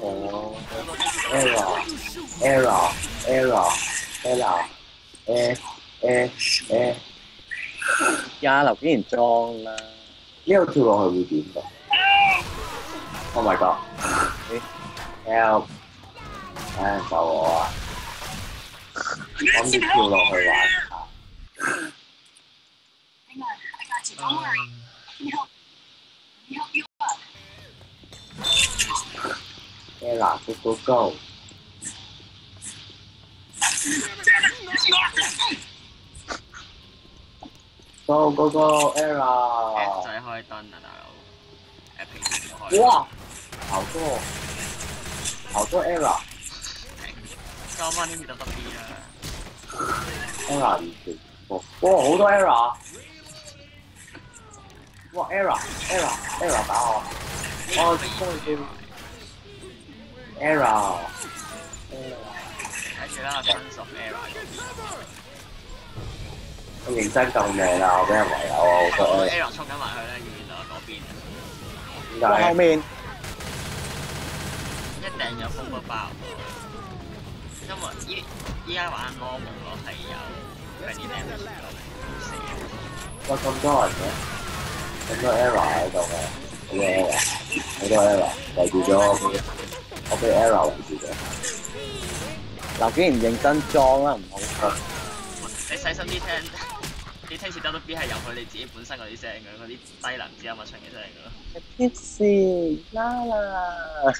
哦，error，error，error，error，诶诶诶，廿楼竟然装啦！呢个跳落去会点㗎？Oh my god！Help！唉，救我啊！我谂住跳落去玩下。 Error go go go！Go go go 誒 error！仔開燈啊，大佬！誒平時唔開。哇！好多好多 error 收翻啲 W W 啊！error 完全哇！哇好多 error！哇 error error error 打我！我終於 error！睇住啦，我新熟 error。我認真救命啊！我俾人圍毆啊！好多我 error！error 衝緊埋去咧，遠遠啊嗰邊，點解我後？面一掟咗風都爆。因為依依家玩 normal 咯，係有 twenty damage 死。哇咁多人嘅，咁多 error 喺度嘅，好多 error，好多 error，圍住咗我俾我俾 error 圍住咗。嗱竟然認真裝啦，唔好你細心啲聽，你聽次 W B 係有佢哋自己本身嗰啲聲嘅，嗰啲低能之音啊出嘅聲嘅咯。貼士啦啦！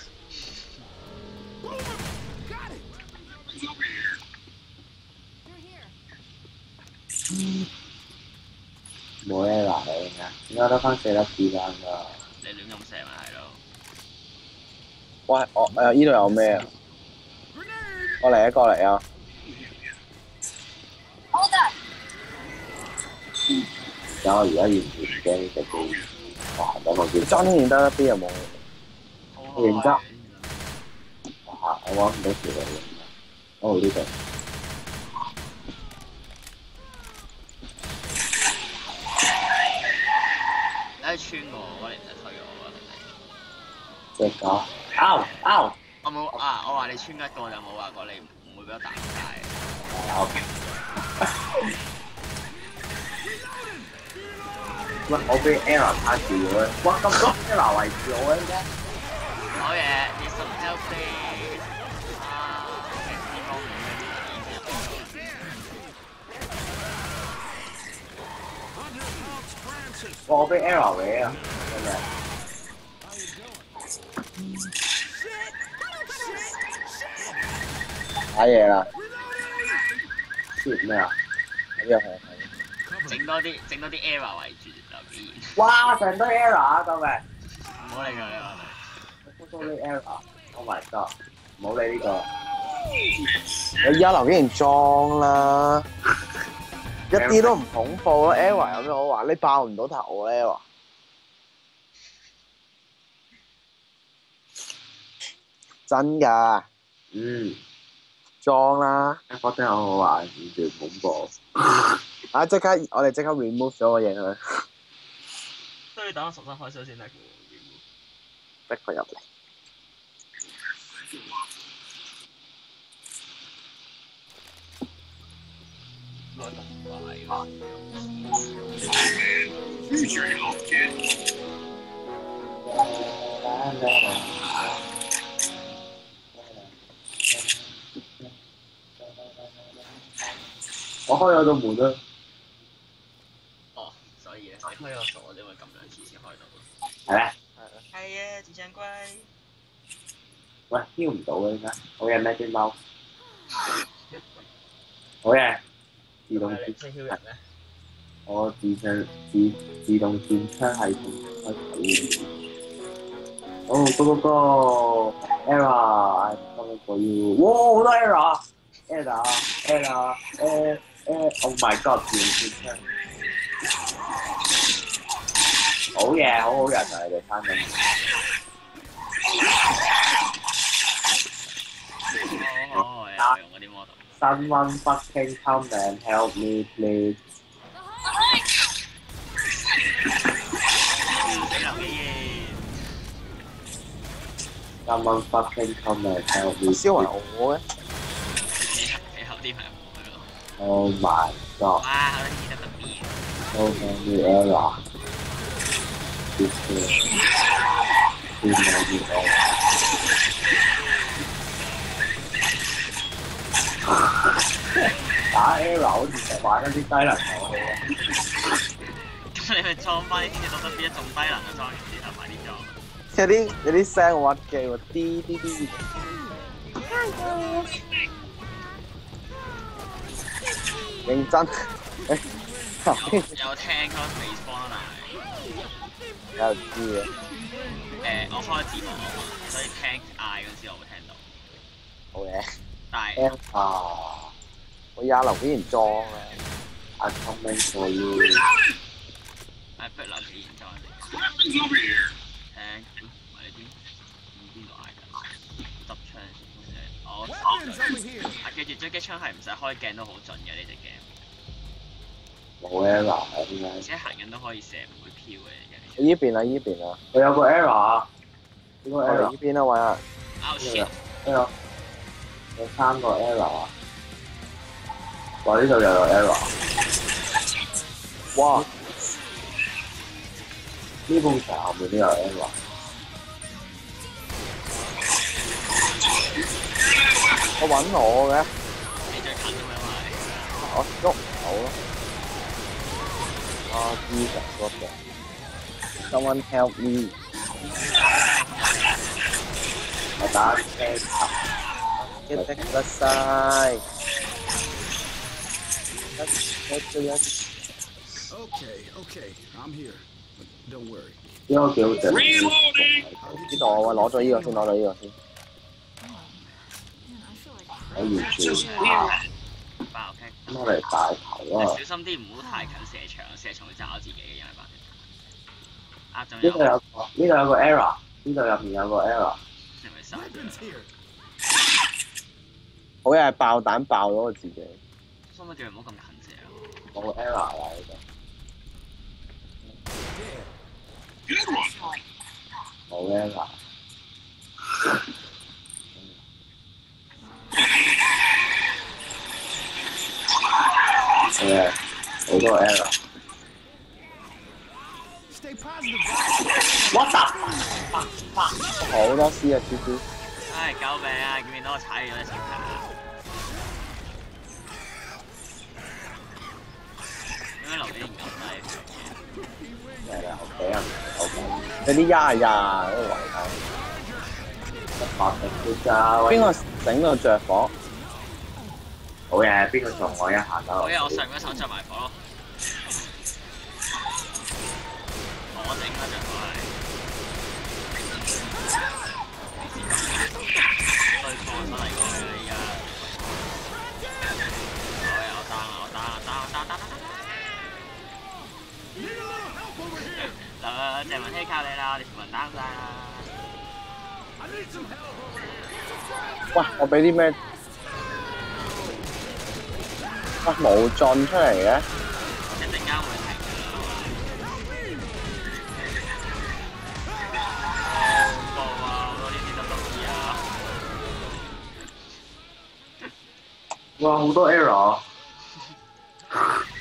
冇 error 嚟㗎，應該得翻四粒子彈㗎。你亂咁射咪係咯。喂，我誒呢度有咩啊？過嚟啊，過嚟啊！Hold up. 而家我而家完全唔驚呢隻機，哇！等我叫裝完得一啲有冇？認真哇！我揾唔到條路嘅，哦呢度。你係穿我，我嚟唔使推我啊！隻狗，拗拗，我冇啊！我話你穿一個就冇話過你唔會俾我打街。喂，我俾 error 卡住咗咧，哇！咁多 error 圍住我嘅，好嘢，你送 L P 啊！呢方面哇！我俾 error 你啊，真係。打嘢啦！切咩啊？呢個係整多啲整多啲 error 圍住就表現。哇！成堆 error 啊，救命！唔好理佢啦，好多啲 error，Oh my god！唔好理呢個。你一樓竟然裝啦！一啲都唔恐怖啊 e v a 有咩好玩？你爆唔到頭咧 e v a 真㗎，嗯，裝啦！一覺得好好玩，完全恐怖。啊！即刻我哋即刻 remove 咗個嘢佢，都要等我重新開箱先得嘅逼佢入嚟。我開咗道門啦，哦，所以咧，你開咗鎖，你會撳兩次先開到。係咩？係啊，智障龜。喂，挑唔到嘅點解？好嘢咩啲貓？好嘢，自動係你識挑人咩？我自槍自自動轉槍系統開啟。哦，go go go！error，I'm coming for you！哇，好多 error！error，error，誒誒，Oh my god！自動轉槍，好嘢，好好人啊！你哋三個。好好好，用嗰啲 model。Someone fucking come and help me, please. 死流嘅嘢。Someone fucking come and help me. 燒埋我嘅，你後啲朋友冇咯。Oh my god. 哇，好得意得特別。So many error. This is too many error. 打 error 好似成日玩一啲低能遊戲啊！咁你咪裝翻啲天使多得邊一種低能嘅裝完之後快啲裝。有啲有啲聲屈機喎，啲啲啲。認真，誒，頭先有聽開 respawn 啊，有知嘅，誒我開字幕啊嘛，所以聽嗌嗰陣時我會聽到。好嘢。但係 error. 我廿樓竟然裝啊！I'm coming for you. 係不留自然裝嚟。Weapons over here. 聽，喂呢邊邊度嗌緊？執槍先，我啊記住狙擊槍係唔使開鏡都好準嘅呢隻 game，冇 error 啊點解？而且行緊都可以射唔會飄嘅呢隻。依邊啊，依邊啊，我有個 error 啊！呢個 error 依邊啊，位啊，Oh shit！error 有三個 error 啊！哇！呢度又有 error。哇！呢埲牆後面都有 error。我揾我嘅，你最近咁樣嘛？我喐唔到咯。啊，Jesus what the Someone help me！我打車頭。Get the other side！一一一 Okay, okay, I'm here. Don't worry. 呢個幾好食。Reloading! 呢度我攞咗呢個先，攞咗呢個先。我完全爆 OK。攞嚟大頭啊！小心啲，唔好太近射場，射場會炸我自己嘅，因呢度有呢度有個 error，呢度入面有個 error。係咪晒？Weapons here. 好嘢係爆彈爆咗我自己。所以叫唔好咁近射啊！冇 error 啦呢度.冇 error。係啊，好多 error。我杀好多 C 啊，T T。唉，救命啊！見唔見到我踩咗隻小卡？點解留俾人咁低？係啊，俾人好緊，有啲呀呀嗰個位睇。一百定都渣。邊個整到着火？好嘢？边个撞我一下得？好嘢！我上嗰手着埋火咯。喂，我俾啲咩？喂，冇進出嚟嘅。一陣間會停㗎啦。好高啊！好多呢啲得唔得啊？哇，好多 error。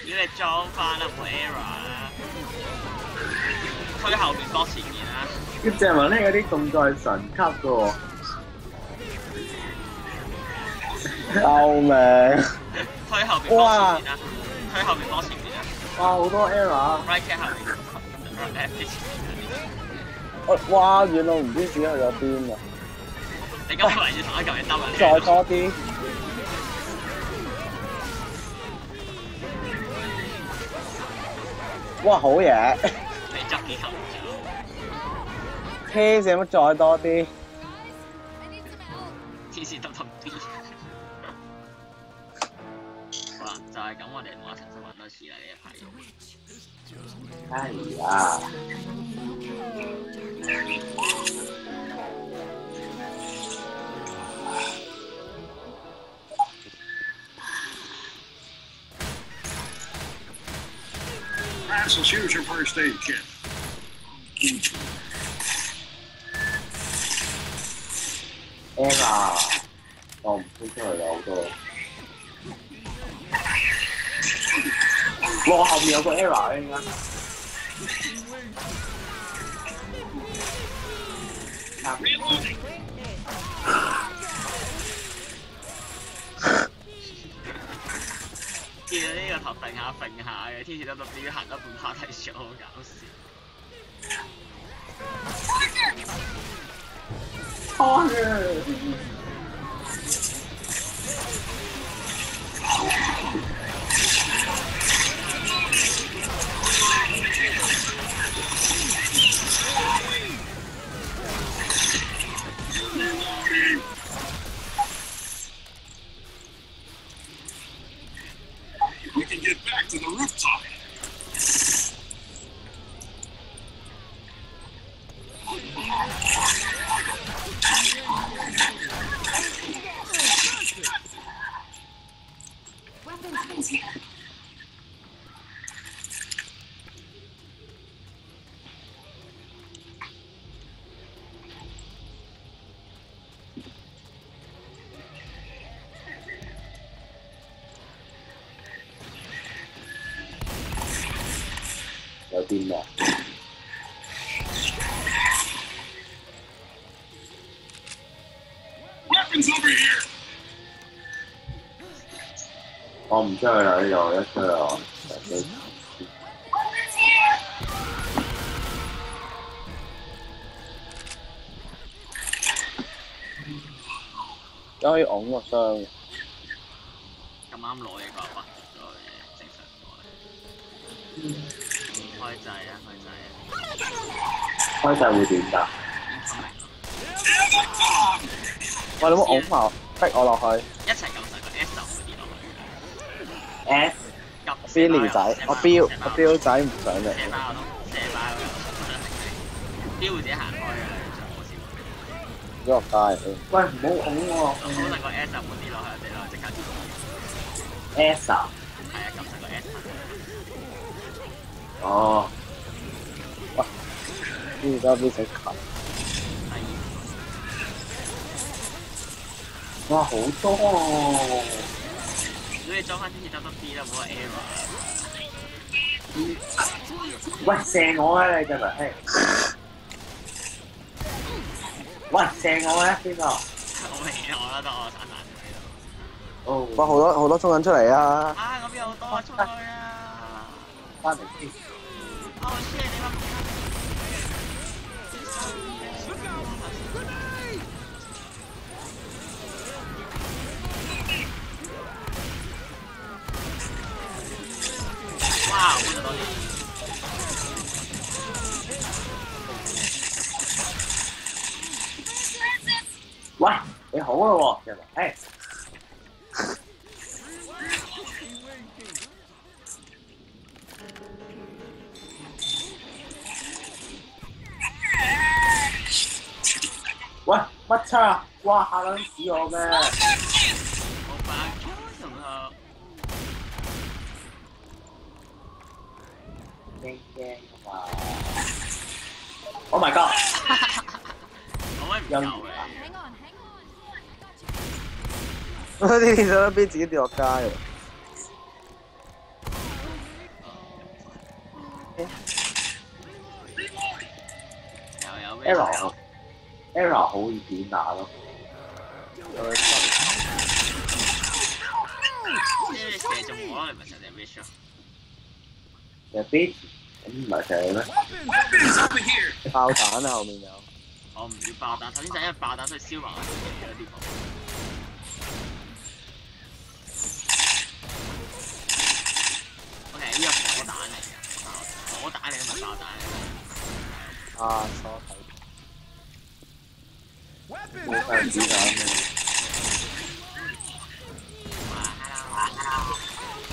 要你裝翻啦，冇 error 啦。推後面多前面啦！啲鄭文呢嗰啲動作係神級嘅喎。救命！推後面搏前面啊！推後面搏前面啊哇，好多 error。！right 嘅後面，left 前面。我哇，遠到唔知自己去咗邊啊！你今日圍住同一嚿嘢兜人再多啲。哇，好嘢！你執幾球就黐線乜再多啲？Here's your first aid kit. Emma，我唔搬出嚟啦好多。哇！後揈下嘅，天使得 W 行一半趴題上好搞笑。To the rooftop. 我唔出去啦，一出去我就 Weapons here. 可以拱個箱，咁啱攞嘢？個筆咗嘅，正常攞。開掣啊，開掣啊開掣會點㗎？，incoming 咯，喂你冇拱埋逼我落去，Billy 仔，我彪我彪仔唔上嚟，射包我都射包嘅，標會自己行開嘅，就冇事。咗落街。喂唔好拱喎好能個 S 就冇跌落去，跌落去即刻跌落去。S 啊！係啊，撳晒個 S 行。哦，呢個邊食球？第二哇好多啊！如果你裝翻天使得得 B 啦，冇個 error。喂射我啊你真係，嘿喂射我啊邊個？我未我啦，得我散散喺度。哦，哇好多好多衝緊出嚟啊！啊！嗰邊好多啊，衝去啊！翻嚟先。好啦喎，真係，嘿，喂，乜叉啊？哇，嚇撚死我咩？好快，同學。驚驚㗎嘛！Oh my god！可唔可以唔夠嘅？Hang on. 呢啲就邊自己跌落街喎。又有咩？error error 好易點打咯，射中我咯，你咪成日 wish 咯。其實 B 咁唔係射咩.爆彈啊！後面有。我唔要爆彈，首先就係因為爆彈所以燒埋我自己嗰啲火彈嚟嘅唔係爆彈嚟嘅。啊，疏睇。冇晒子彈嘅。哇！hello hello，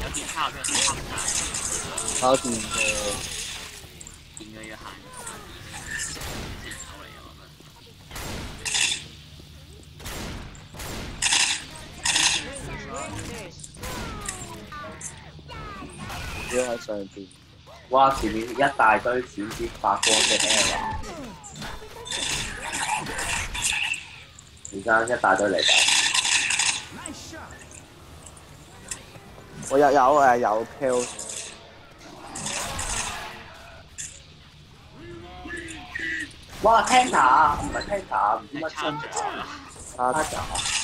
有電卡邊個電卡？搞掂嘅。見佢要行接手嚟嘅我覺得。要喺上邊。哇！前面一大堆閃閃發光嘅 error，而家一大堆嚟打，Nice 我有有誒有 kill，哇梯塔唔係 Tanker，唔知乜係差春咗啦。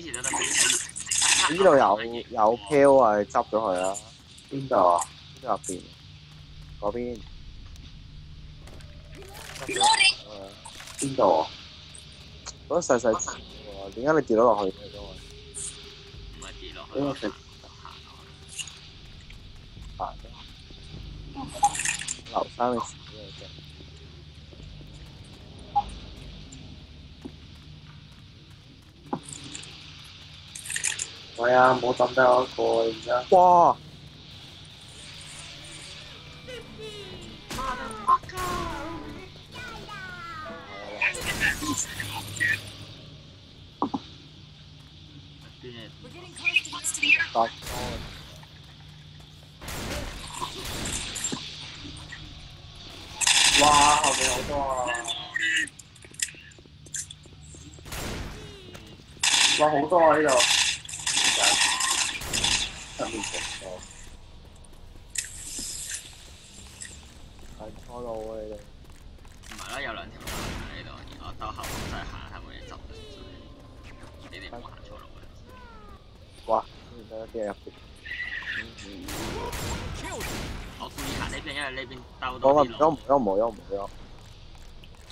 呢度有有 kill 啊，你執咗佢啦，边度啊？呢度入邊嗰邊。Reloading. 誒邊度啊？嗰個細細字喎，點解你跌咗落去嘅都係唔係跌落去因為食行嘅？劉生你唔係啊，冇抌得我一個而家。哇！哇！後面好多啊！哇，好多啊呢度。上面好多。行錯路啊！你哋唔係啦，有兩條路喺呢度，而我兜後真係行下冇嘢執嘅，純粹你哋唔好行錯路嘅。哇！呢度啲人入邊，我故意行呢邊，因為呢邊兜我到啲路唔我唔。我唔我唔我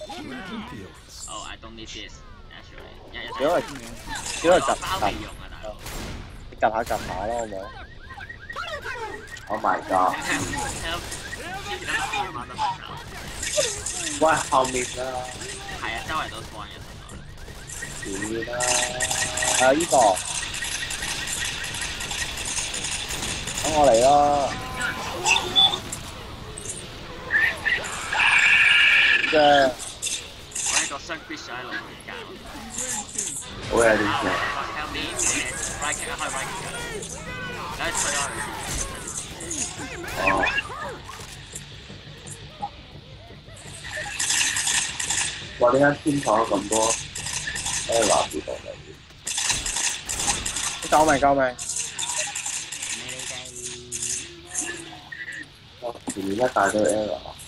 ，American pills. Oh, I don't need this. Actually，一一因為因為我夾夾包未用啊，大佬。夾下夾下咯，好冇？Oh my god！喂，後面啦，係啊，周圍都放嘅，屌啦！係啊，呢個等我嚟啦！即係我喺個雙 b i 喺度瞓覺。好有啲嘢。Help me！right 哦。我！點解天台有咁多 error 喺度嚟？救命救命！先。你哋哇！前面一大堆 error。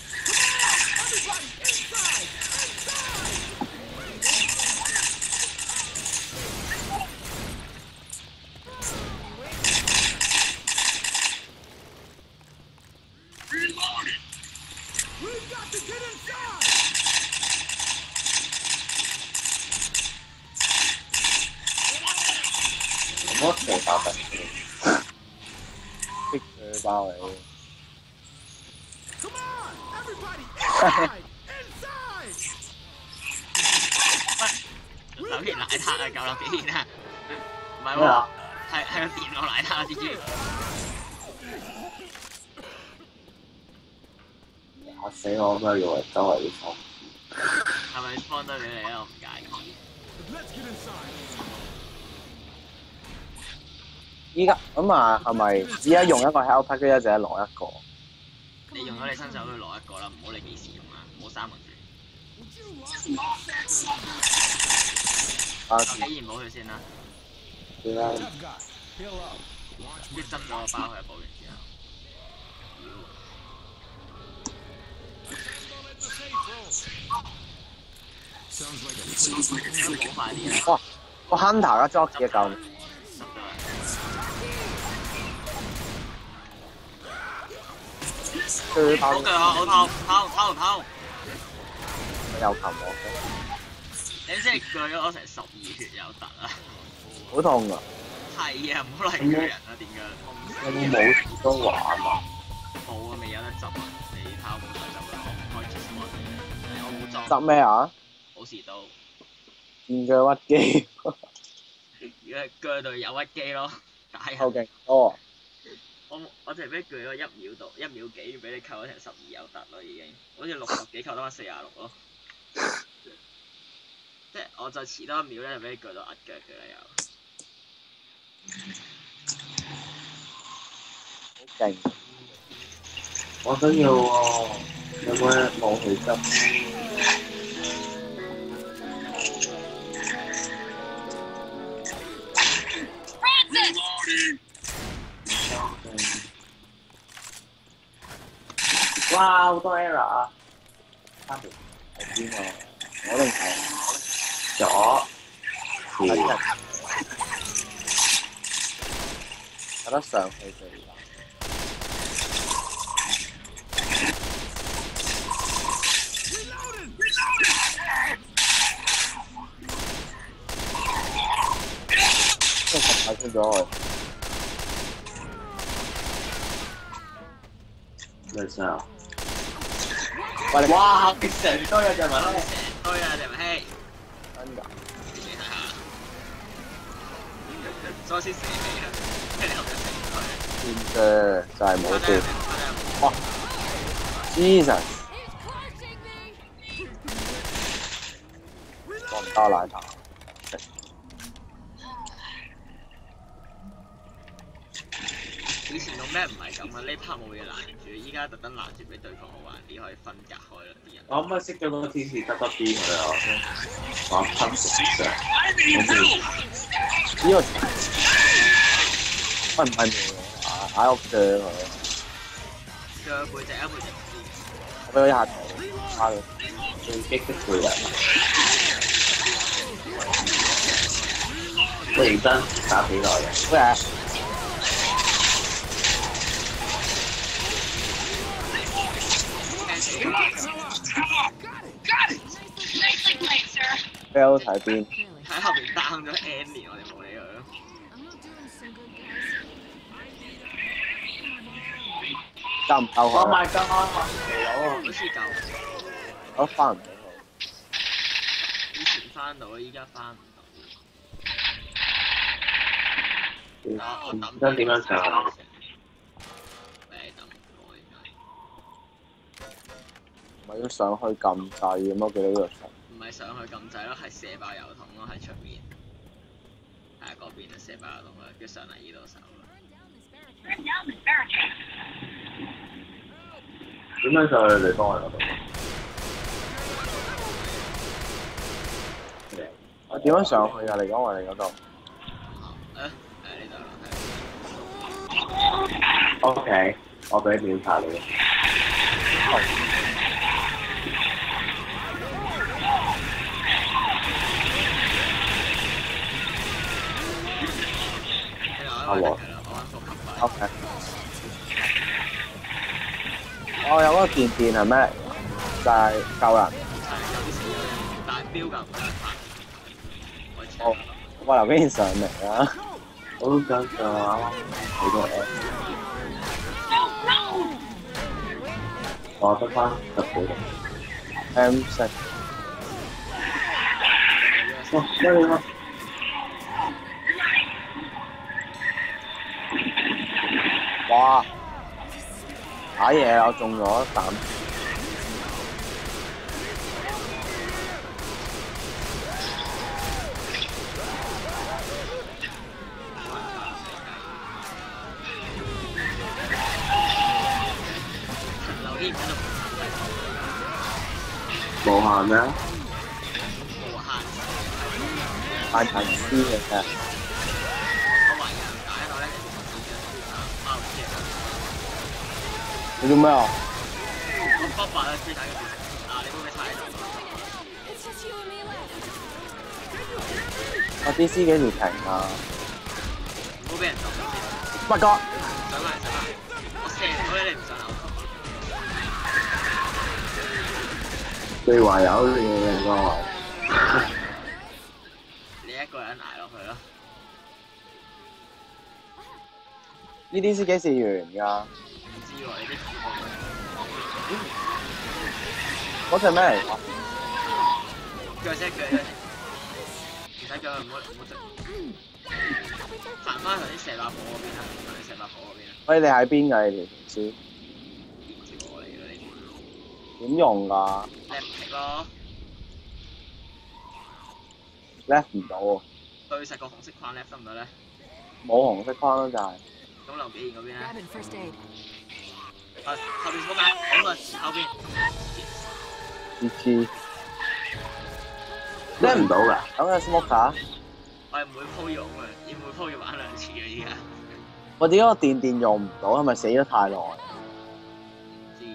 嚇死我！咁啊，以為周圍啲錯。係咪 spawn 得俾你啊？我唔介意。依家咁啊，係咪依家用一個 health pack 一隻攞一個？你用咗你身手去攞一個啦，唔好你幾時用啊，唔好三個住。啊，就既然冇佢先啦，點解？Tough guy. Heal up. Watch 啲執咗個包佢補完之後。Sounds like a 應該好快啲啦，個 hunter 嘅 job 嘅救命，執咗啦。佢爆好腳啊！好痛，痛痛痛！又擒我，你即係鋸咗我成十二血有突啊！好痛啊！係啊，唔好嚟鋸人啊！點有冇？冇事都玩啊？冇啊，未有得執啊！你拋冇得執啊！我唔开 G 十，我冇裝，執咩啊？好時都，見腳屈機，如果係鋸到有屈機咯，打人。好勁多啊！我我淨係俾鋸咗一秒度，一秒幾俾你扣咗成十二有突咯，已經，好似六十幾扣得翻四廿六咯。即係我就遲多一秒咧，就俾你鋸到壓腳嘅啦又。好勁。我想要喎，有冇武器針？哇！好多 error 啊！三條喺邊啊？我定係左喺前人。有得上去就而家。都實睇出咗佢。咩聲啊？哇！後邊成堆有隻文成咧，堆啊，隻文希，真㗎？你睇下，再先死你啊！跟住後邊成堆。見啫，就係冇跌。哇！Jesus！我唔得奶茶。以前個 map 唔係咁啊，呢 part 冇嘢攔住，依家特登攔住俾對方好玩啲，可以分隔開啦啲人。我唔可以熄咗個天使得得啲佢啊？我噴死上，I need help. 呢個喂唔係咩啊？喺屋鋸佢，腳背脊一背脊唔知我俾佢一下頭，差佢。最激的巨人。我認真打幾耐嘅？好嘢！Bell 睇邊？喺後邊 down 咗 N 年，我哋冇理佢咯。夠唔夠 Oh 佢？my god！肥佬啊！好似夠，我翻唔到佢。以前翻到，依家翻唔到。我我抌真點樣上啊？誒抌唔到應該。唔係要上去撳掣咁咯？幾多個場？唔係上去撳掣咯，係射爆油桶咯，喺出面。係啊，嗰邊啊，射爆油桶啦，跟住上嚟呢度手.點樣上去你幫我嗰度？我點樣上去啊？你講我哋嗰度。誒誒呢度啦，OK，我俾秒查你。係啦，我揾緊啦，我揾復合牌。OK。我有嗰個電電係咩？就係救人。係有啲少嘅，但係標㗎。我 check 哦喂，劉竟然上嚟啦！我都想上啊！好多 app，No, no! 我得翻十幾個。M 四。哇！咩嚟啊？哇！打嘢我中咗一彈。留意唔喺度無限咩？無限太殘絲嘅你做咩啊？我北白啦，追打嘅啊！你會唔會踩喺度？我 D.C 幾時停啊？唔好俾人撞到先。不過上翻嚟，上翻嚟！我射唔到你，你唔上樓。最話有呢個人講你一個人捱落去咯。呢啲 C 幾時完㗎？唔知喎，你啲嗰隻咩嚟㗎？腳啫腳啫，唔使腳，唔好唔好行翻頭啲射爆火嗰邊啊！行啲射爆火嗰邊！喂，你喺邊㗎？你條條絲唔知我嚟㗎你。點用㗎？叻皮咯，left 唔到喎，對實個紅色框 left 得唔得咧？冇紅色框咯就係。咁劉紀賢嗰邊咧？好啊後邊。G G。叻唔到㗎。咁嘅 smoker，我係每鋪用啊，要每鋪要玩兩次嘅依家。我點解個電電用唔到？係咪死咗太耐？唔知喎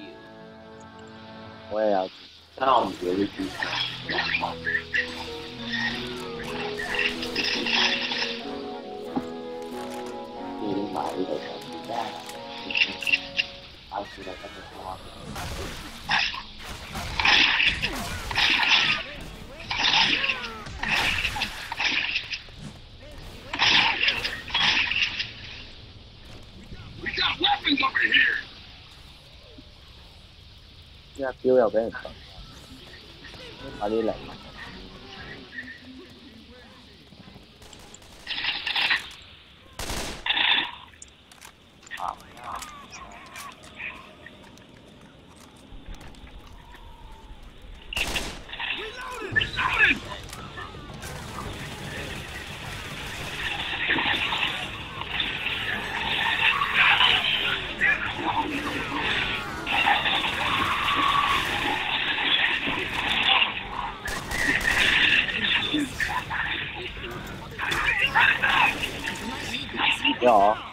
我又有。睇下我唔自己啲資產。已經買呢度上而家啱先啦，跟住講一標又俾人罰，快啲嚟！因為我唔該。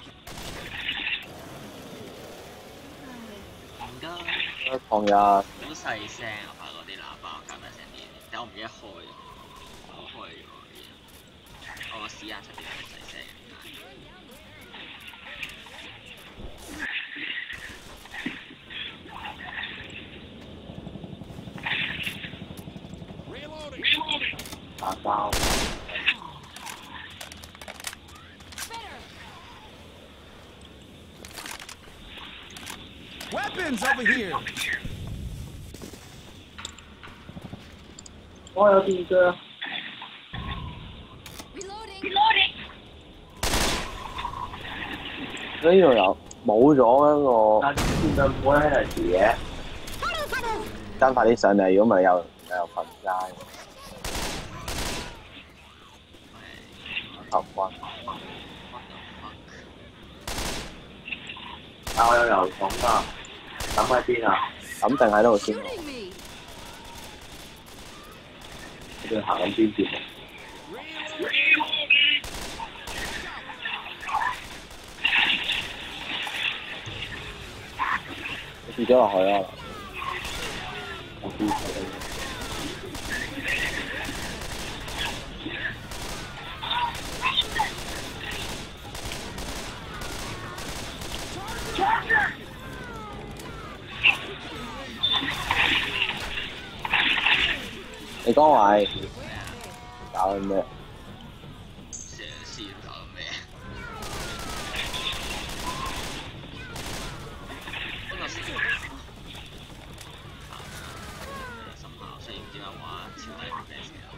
抗日好細聲啊！發覺啲喇叭較大聲啲，但我唔記得開，我開咗啲。我個屎眼出邊咁細聲，打包。Weapons over here. 我有電鋸。Reloading. 呢度又冇咗一個但電鋸唔會喺度住嘅。爭快啲上嚟，如果唔係又又瞓街。頭關但我有油桶啊，抌喺邊啊？抌定喺度先。Shooting me. 我哋行緊邊邊？跌咗落去啦。我知佢你講話搞緊咩？成日試搞緊咩？嗰個時候深校雖然唔知點解玩超低咩時候。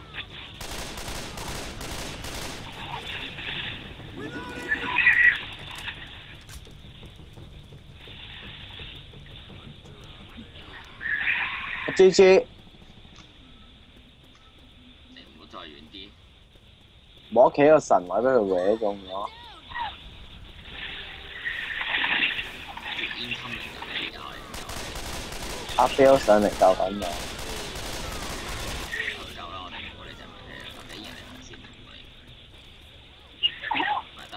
我 G G 你唔好再遠啲，冇屋企個神位俾佢搲中咗。啲煙襟嚟嘅你又係阿 Bill 上嚟救緊我。又夠啦！我哋我哋就唔係咁你贏你先，唔係得。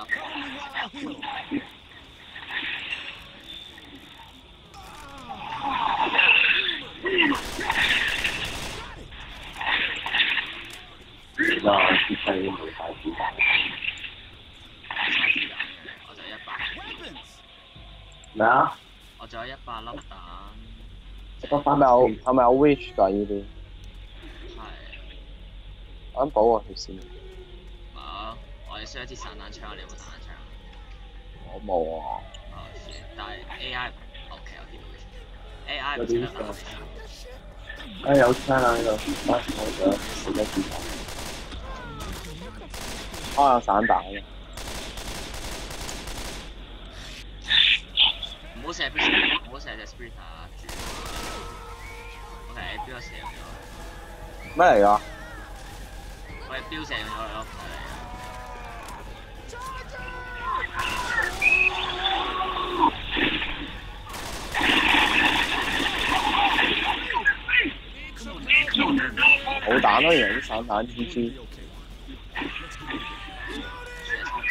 而家我啲西已經冇晒子我就一百.咩啊？我仲有一百粒彈，得翻係咪有係咪有 wish 㗎？呢啲係我想補個血先。冇，我哋需要一支散彈槍，你有冇散彈槍？我冇啊。哦，算，但係 A I OK 有啲 A I 有啲唔識得打槍你啊有槍啊呢度，啊我想死咗子彈。我有散彈嘅。唔好射 Spirit，唔好射隻 Spirit 啊！住 OK，邊個射咗？咩嚟㗎？我哋標射咗佢咯。好彈咯，贏啲散彈 GG。射超慘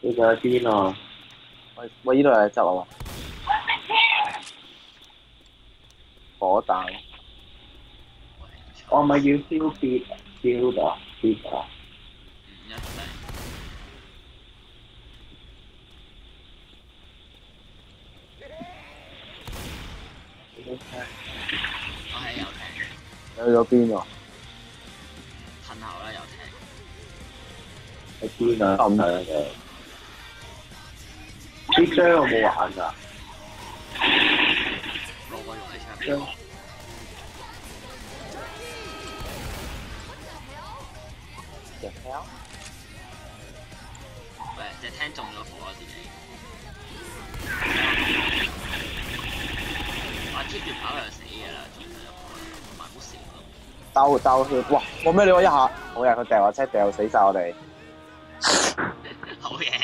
呢個喺邊啊？喂喂，呢度有執啊嘛？火彈，我咪要燒 beat 燒啊 beat 啊！我係有艇，去咗邊啊？褪後啦有艇。喺邊啊？咁係啊係啊！呢張我冇玩㗎，攞個用嚟槍俾我。喂，隻聽中咗火啊自己。我 keep 住跑就死㗎啦，中咗火啦，同埋好少咯。兜兜血，哇！我咩你話一下，好嘢！佢掉我車掉死晒我哋，好嘢，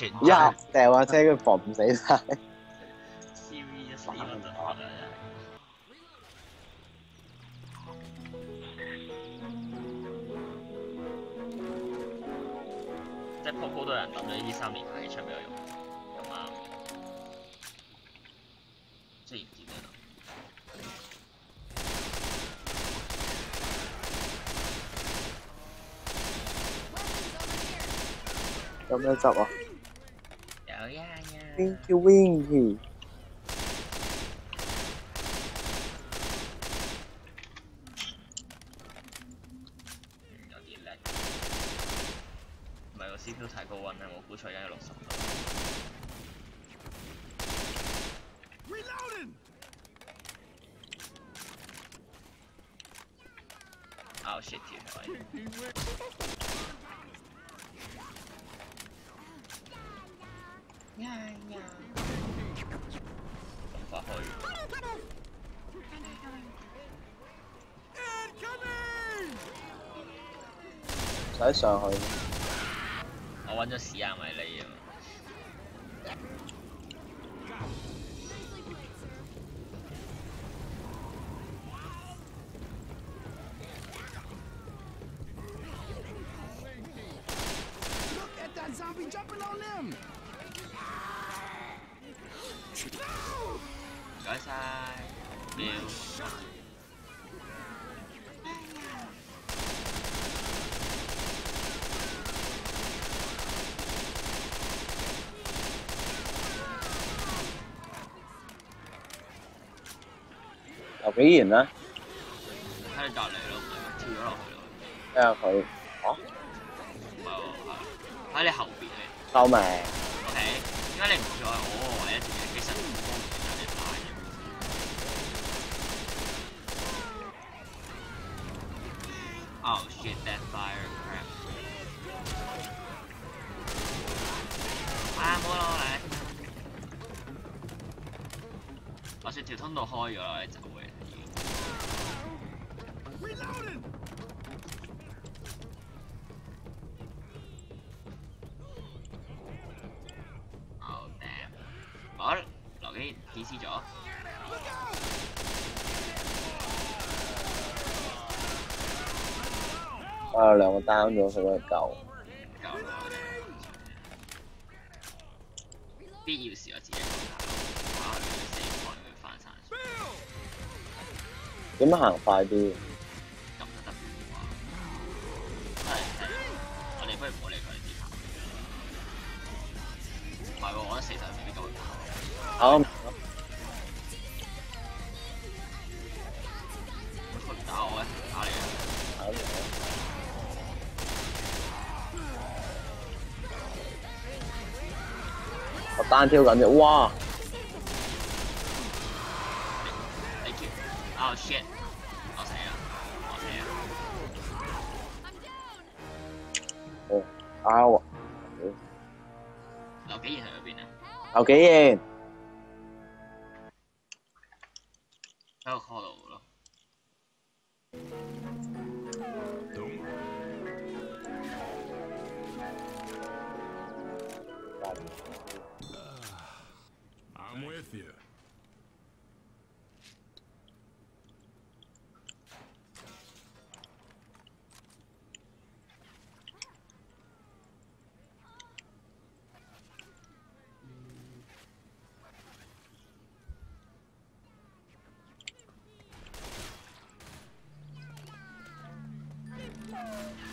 全一下掉下車跟住防唔死晒。即係鋪鋪都有人抌咗呢啲三年睇出俾我用，咁啱嘅。雖然唔知咩咯，有咩執啊有呀呀。？Winky Winky，嗯有啲叻。唔係個 CPU 太高溫啦，我估錯緊有六十度。Reloading! 拗 shit 條位。咁快去。Incoming! 唔使上去。我揾咗屎啊咪你啊嘛。Look at that zombie jumping on them! 唔該晒，喵。又幾然啦，喺你隔離咯，唔係跳咗落去咯。睇下佢唔係喎，係喺你後邊嘅。救命！Down 咗，佢嗰度救。夠啦，我哋必要時我自己跑，跑去。死開佢翻晒。點樣行快啲？單挑緊啫，哇！你叫，oh shit！我死啦！我死啦！啊！我劉幾賢喺嗰邊啊？劉幾賢，with you. Got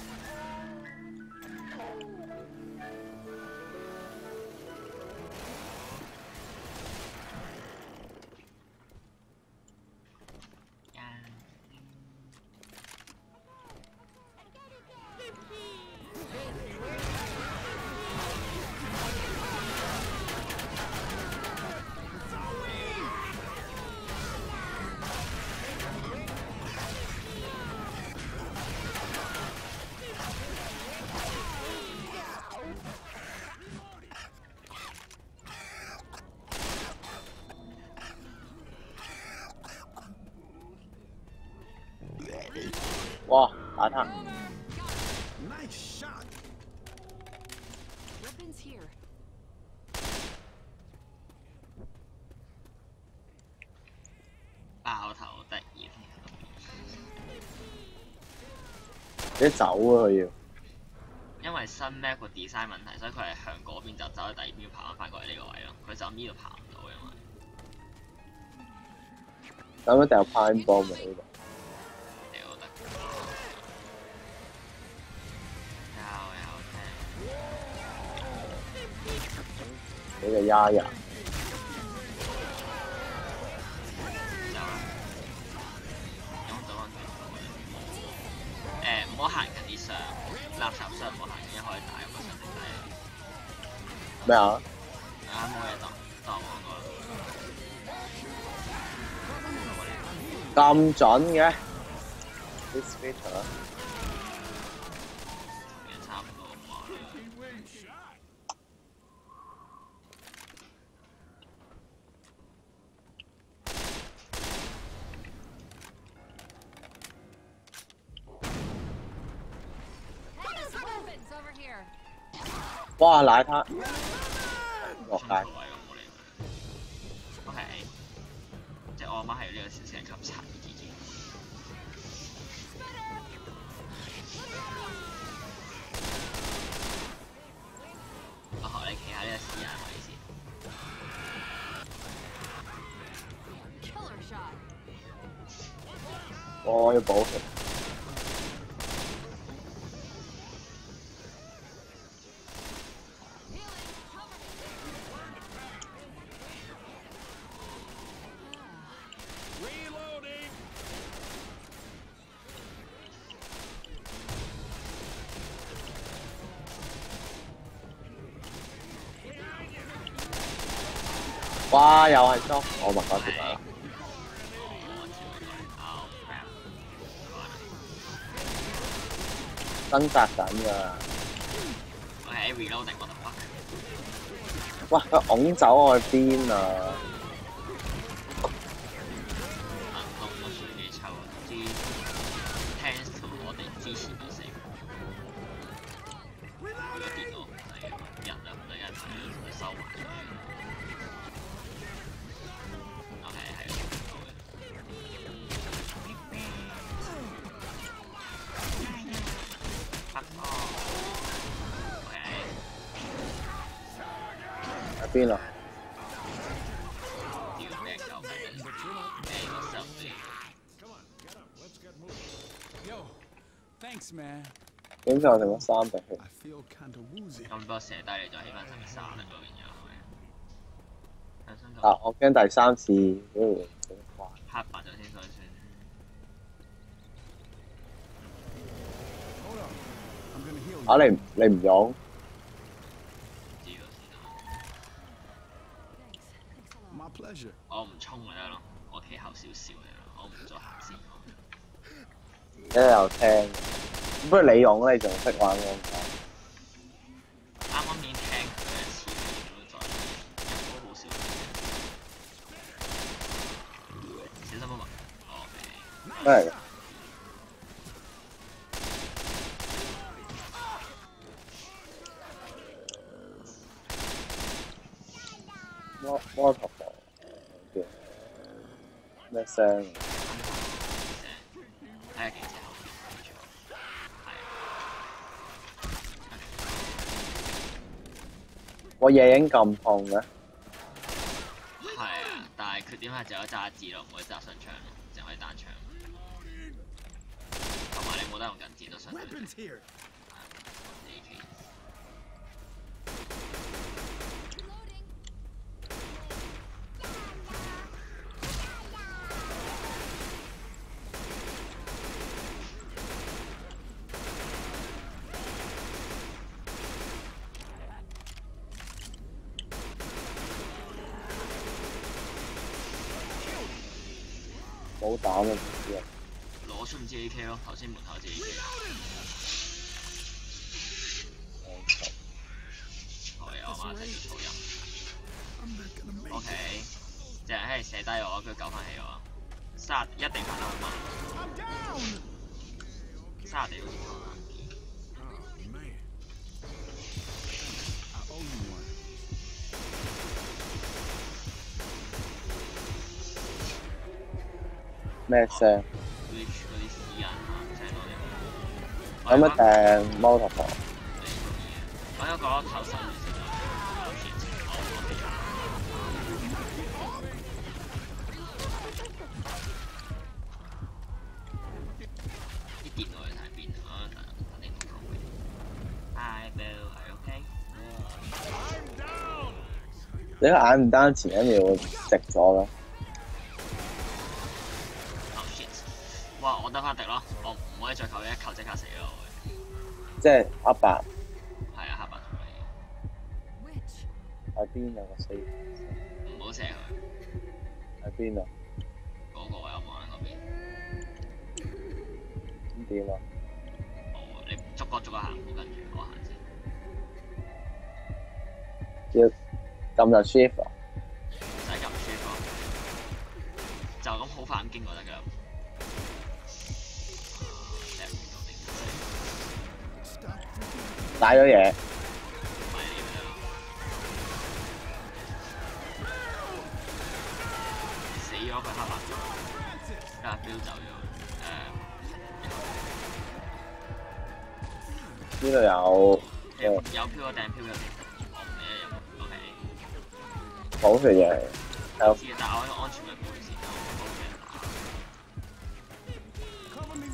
哇！打他.爆頭好得意，你走啊佢要。因为新 map 個 design 问题，所以佢系向嗰边就走喺第二边跑翻过嚟呢个位咯。佢就呢度跑唔到，因為使唔使掉 Pine Bomb 啊？呢度你個丫人，走啦，咁走翻佢。誒，唔好行近啲箱，垃圾箱唔好行近，一可以打入個箱底底。咩啊？啱冇嘢當當我個咁準嘅？This feature 我學你企下呢個屎眼位先。Killer shot. 我要補佢。哇！又係裝，我默嗰條啦。我照佢哦，crap！掙扎緊㗎。我係 reloading 我度我剩咗三滴血？I feel kinda woozy. 咁不過射低你就起碼成三力咯，變咗係咪？本身就啊！我驚第三次屌點快黑白咗先.啊！你唔你唔用？我唔衝咪得咯，我企後少少嘅咯，我唔再行先。你又聽，不如你用咧，你仲识玩我？啱啱面听佢一次，都再都好少。我夜影咁痛嘅，係啊，但係缺點係就有炸字咯，唔可以揸雙槍咯，淨可以單槍。同埋你冇得用近戰都相對冇膽啊！攞出唔知 AK 咯，頭先門口知 AK。好嘢，我馬上要噪音。I'm not gonna make O K，隻人喺度射低我，跟住救翻起我。殺一定行得好慢，I'm down. 沙地好似咩聲？嗰啲嗰啲屎人啊，聽到你。有乜掟摩托房？我有個頭手先啦。啲電腦你睇邊啊？等等你講俾。Hi Bill，係 OK？你個眼唔單前一秒直咗啦，得翻迪咯，我唔可以再扣一球即刻死咯。我即係阿白係啊，黑白同你喺邊啊？个死唔好射佢。喺邊啊？嗰個我有望喺嗰邊。咁點啊？冇啊！你逐個逐個行，唔好跟住我行先。要撳就 shift 啊？唔使撳 shift 咯，就咁好快咁經過得㗎。帶咗嘢，死咗佢黑白咗，加標走咗。呢度有誒有有飄個掟飄嘅，我唔理啊有 OK。補血嘢，有知但系我喺安全嘅保險先，我冇俾人打。Cover me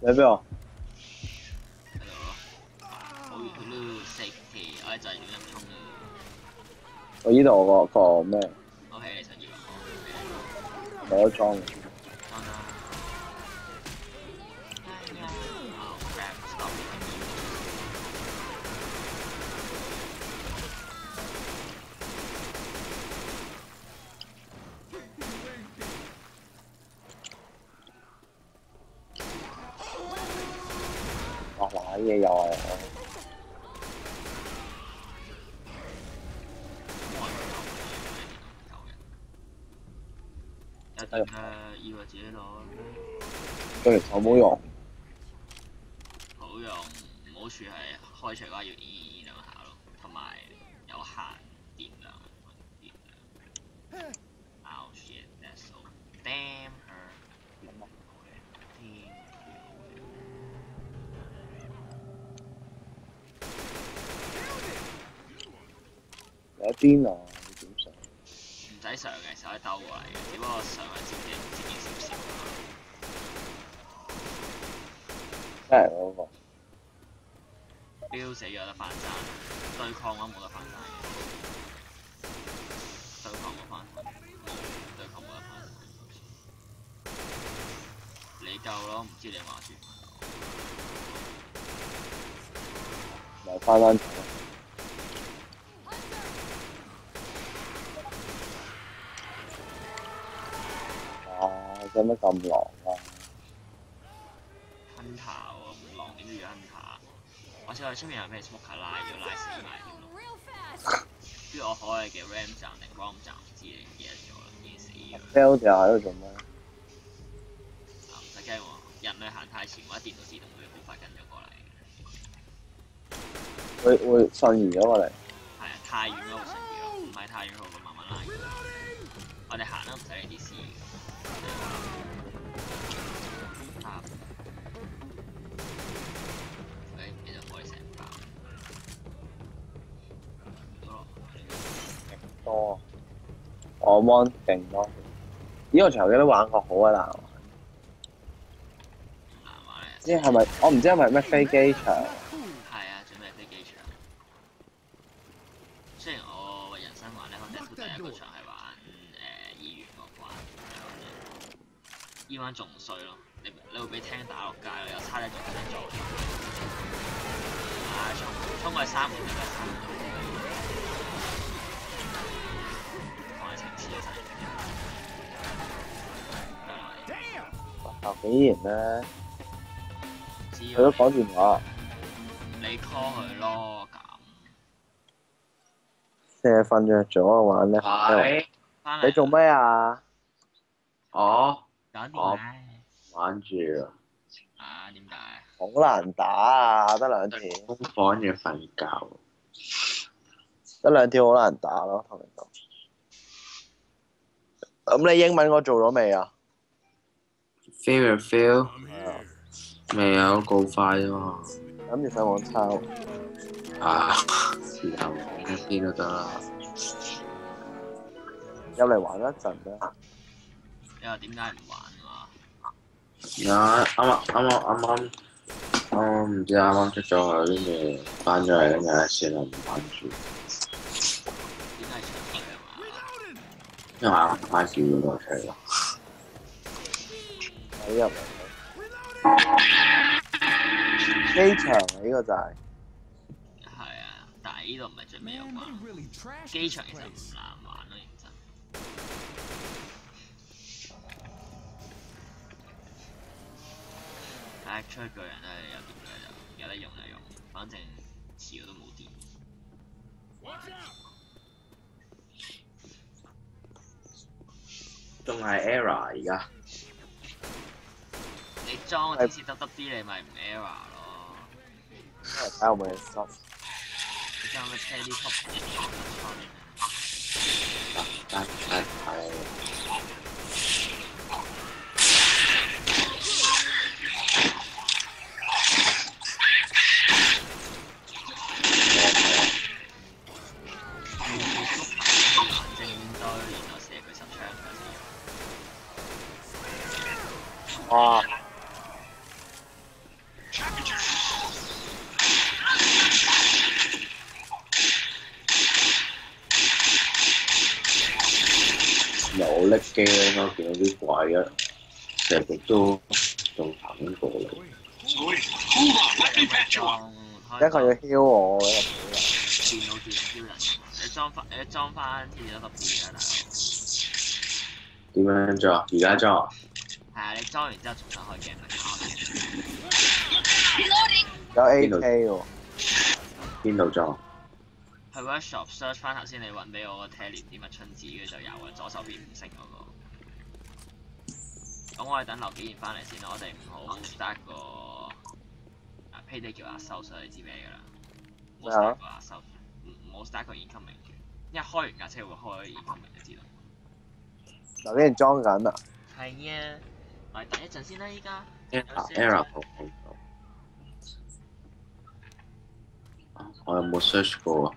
你喺邊啊？我。呢度個咩 OK，你想要啊？攞咗裝嘅，當啦。哎呀！好 crap！stop it！哇嗱啲嘢又係我，有啲誒以為自己攞對條手冇用，好用，唔好處係開除嘅話要二兩下咯，同埋有限電量。電量。Oh shit! That's so damn 你喺邊啊？真係嗰個，標死咗得翻山，對抗嘅話冇得翻山嘅。對抗冇翻山，冇對抗冇得翻山。你夠咯，唔知你話住。咪翻翻頭。哇！使乜咁狼出面有咩 smoker 拉，要拉死埋添咯。跟住我開嘅 RAM 站定 ROM 站唔知你唔記得咗啦，已經死咗。fail 掉喺度做咩？啊唔使驚喎，人類行太前，或者電腦自動會好快跟咗過嚟。會會瞬移咗過嚟。係啊，太遠嗰個順移咯，唔係太遠我會慢慢拉遠。我哋行啦唔使理啲 C 多，我 mon 勁多。呢個場記都玩過，好啊難玩。難玩咧。即係咪？我唔知係咪咩飛機場？係啊，準備飛機場。雖然我人生玩呢，可能第一個場係玩誒醫院嗰關，依關仲衰咯。你你會俾聽打落街咯，有差啲仲想做。啊！衝衝過去三門三門？啊，竟然咧，知佢都講電話，你 call 佢咯，咁成日瞓着咗啊玩咧。係，你做？咩啊？哦，搞掂啦。玩住啊，啊？點解？好難打啊！得兩條，空房要瞓覺。得兩條好難打咯，同你講。咁你英文我做咗未啊？feel，係啊，未有告快啫嘛。諗住上網抄。啊，時候一邊都得啦。入嚟玩一陣啦。你話點解唔玩啊？啊，啱啱啱啱啱啱，啱啱唔知啱啱出咗去，跟住翻咗嚟，跟住咧算啦，唔玩住，點解出去啊嘛？因為我太少咗個出嚟咯。喺入嚟。機場啊！呢個就係、係啊，但係呢度唔係最尾有 Man, 關。we really trashed 機場其實唔.難玩咯，認真。唉，出去巨人都係有電嘅就有得用就用，反正遲咗都冇電。仲係 error 而家，你裝個 T C W W 你咪唔 error 咯。睇下有冇嘢收。你裝咩但但係正堆，然後射佢十槍嗰哇！有力機咧，我見到啲怪啊，成日都仲行過嚟。Wait, hold on. Let me 啲。patch you up. 而家佢要轟我嘅，電腦自動挑人，你裝翻你裝翻 T C W W 啦，大佬。點樣做啊？而家裝啊？係啊，你裝完之後重新開鏡咪啱嘅。Reloading. 有 AK 喎。邊度裝？去 workshop search 翻頭先你揾俾我個 tele 啲乜春子，跟住就有啊，左手邊五星嗰、個。咁我哋等劉紀賢翻嚟先啦，我哋唔好 start 個啊 payday 叫阿收，所以你知咩噶啦。唔好 start 個阿收，唔唔好 start 個 incoming 嘅，因為開完架車會開 incoming 你知道。嗱，呢人裝緊啊！係啊，我哋等一陣先啦，依家。error 我有冇 search 過啊？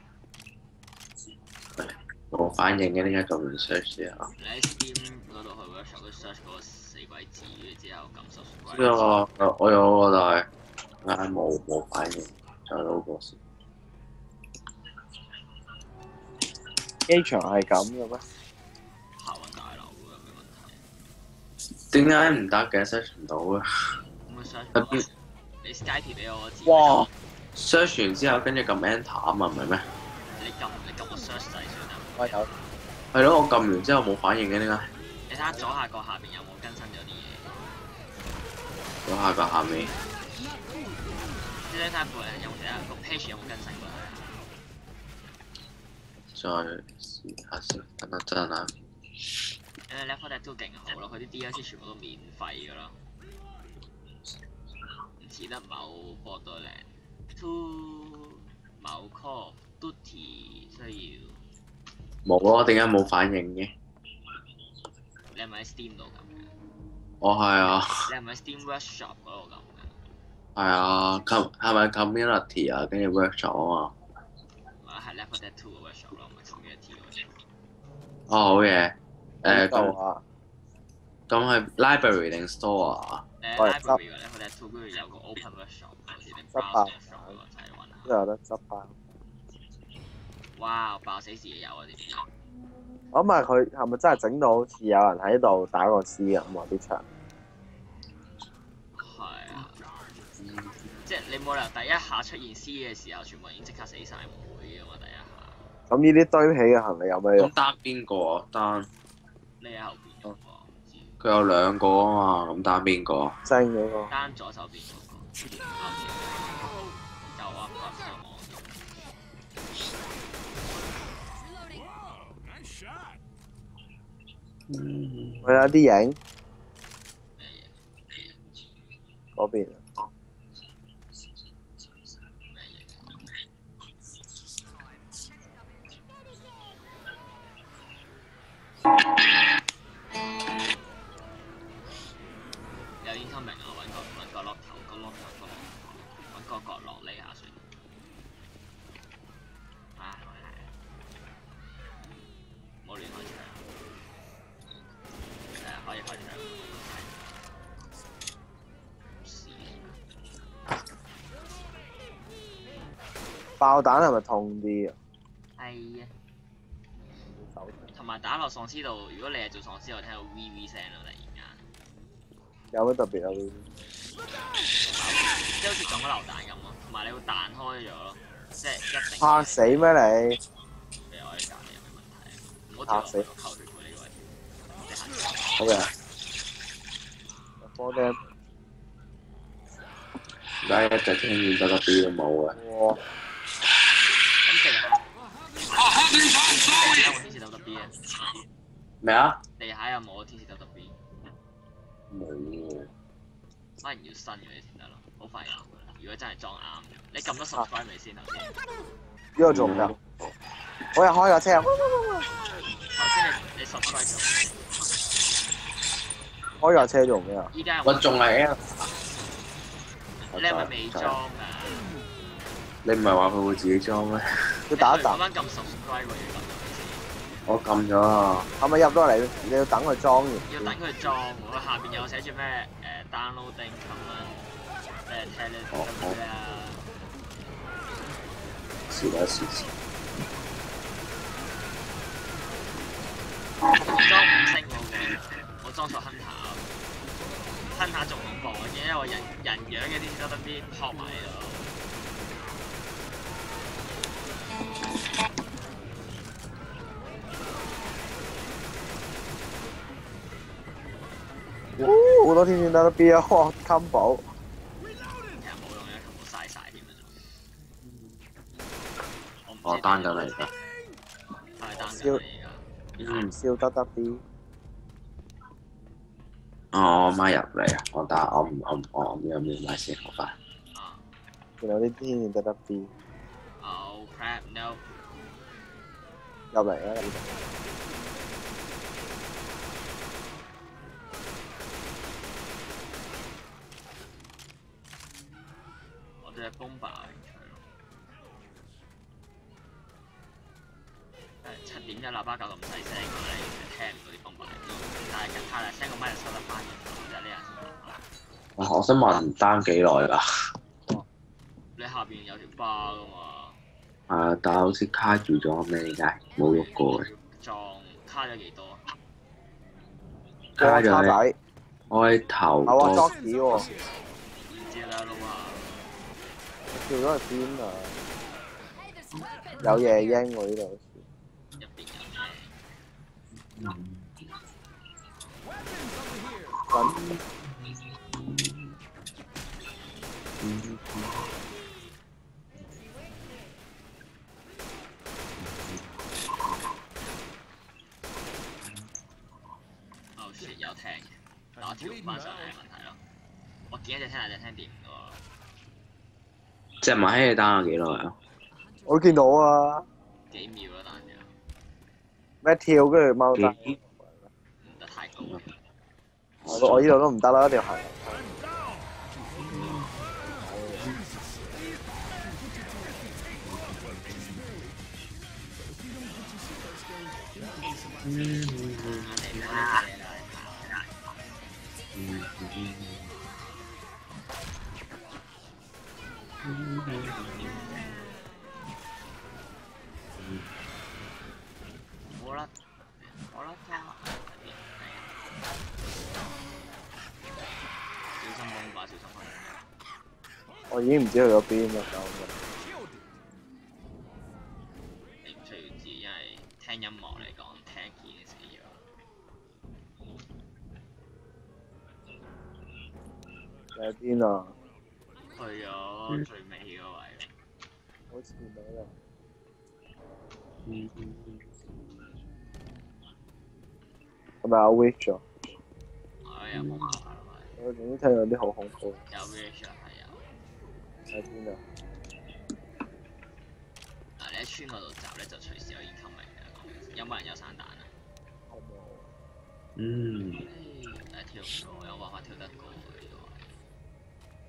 冇反應嘅，點解咁唔 search 啊？你喺 Steam 嗰度去 workshop 都 search 嗰個死鬼字，跟住之後撳手呢個我我有個，但係但係冇冇反應，再撈過先。機場係咁嘅咩？客運大樓有咩問題？點解唔得嘅？search 唔到嘅咁咪 search 特別你 Skype 俾我。哇！，search 完之後跟住撳 enter 啊嘛，唔係咩？你撳你撳個 search 掣算啦。我有係咯，我撳完之後冇反應嘅點解？你睇下左下角下邊有冇？下角下面即係睇下個人有冇其他個 page 有冇更新過再試下先，等等陣啊！誒 Left 4 Dead 都勁好咯，佢啲 DLC 全部都免費噶啦，唔似得某 Borderland Two、某 Call Duty 需要。冇咯，點解冇反應嘅？你係咪喺 Steam 度咁嘅？我係啊，你係咪喺 Steam Workshop 嗰度咁嘅？係啊，com 係咪 community 啊？跟住 workshop 啊嘛。我係 Left 4 Dead Two 嘅 Workshop 咯，唔係 Community 嘅 workshop。哦，好嘢。誒就咁啊，咁係 library 定 store 啊？誒 library 嘅 Left 4 Dead Two 跟住有個 open workshop，好似你執 browse 爆 workshop 嗰個就係揾下。都有得執翻。哇！爆死自己有啊！點知？我問佢係咪真係整到好似有人喺度打個 C 咁啊？啲場係啊，即係你冇理由第一下出現 C 嘅時候，全部已經即刻死晒，唔會噶嘛！第一下，咁呢啲堆起嘅行李有咩用咁？單邊個啊？單匿喺後邊嗰個，佢有兩個啊嘛，咁單邊個啊？升嗰個單左手邊嗰個。嗯，佢有啲影爆彈係咪痛啲啊？係啊，手同埋打落喪屍度，如果你係做喪屍，我聽到 V V 聲咯，突然間，有咩特別啊？即係好似中咗流彈咁咯，同埋你會彈開咗咯，即係一定嚇死咩你？俾我喺隔離有咩問題？唔好掉嚇死好嘅。科 d 而家一隻天線得得 B 都冇啊！咩啊？地下有冇天使 W B？冇喎。反而要新嘅先得咯，好快有㗎啦。如果真係裝啱，你撳咗 subscribe 未先頭先？呢個做唔得。我又開架車，頭先你你 subscribe 咗，開架車做咩啊？依家？我仲係 L，你係咪未裝啊？你唔係話佢會自己裝咩？佢打一打，咁啱撳 subscribe 喎，要撳咗我撳咗啊！係咪入到嚟？你要等佢裝完要等佢裝我，下邊有寫住咩誒 downloading 咁樣，咩 telegram 啊，試一試試。裝五星嗰個，我裝咗 hunter，hunter 仲恐怖啊！見一個人人樣嘅啲 W B 撲埋嚟度。哇好多天線得 B 啊！哇添啊！我唔知我單緊嚟㗎。係單緊嚟㗎。嗯，燒得得 B，哦我媽入嚟啊！我打我唔我唔我唔有咩買先好快。啊見到啲天線得得 B，Oh crap no！入嚟啊！我對 bomber 有興趣咯。誒七點一喇叭搞咁細聲嘅話，你聽唔到啲係邊？但係太大聲個咪就收得翻嘅，就係呢下先講。啊我想問單幾耐㗎？你下邊有條巴噶嘛？啊，但係好似卡住咗咩解？冇喐過嘅。撞卡咗幾多？卡哇咗喺，我喺頭個下。跳咗去邊啊？有夜鷹喎呢度。咁。有聽，但我跳唔翻上係問題咯。我見一隻聽下隻聽掂喎。隻馬希單咗幾耐啊？我都見到啊，幾秒咯，彈咗，咩跳跟住踎低，幾唔得太高。我我呢度都唔得啦，一定要行。好啦，好啦，聽下。小心崩吧，小心崩吧。我已經唔知去咗邊啦，救命！你唔需要知，因為聽音樂嚟講，聽見已經死咗。喺邊啊？最尾嗰位，好似見到啦。係咪阿 Witch 啊？我有冇辦法啦？我總之聽到啲好恐怖。有 wish 啊，係有。喺邊啊？嗱，你喺村嗰度集咧，就隨時可以 come 嚟嘅。講緊有冇人有散彈啊？嗯，誒，跳唔到，有辦法跳得過嘅呢個位。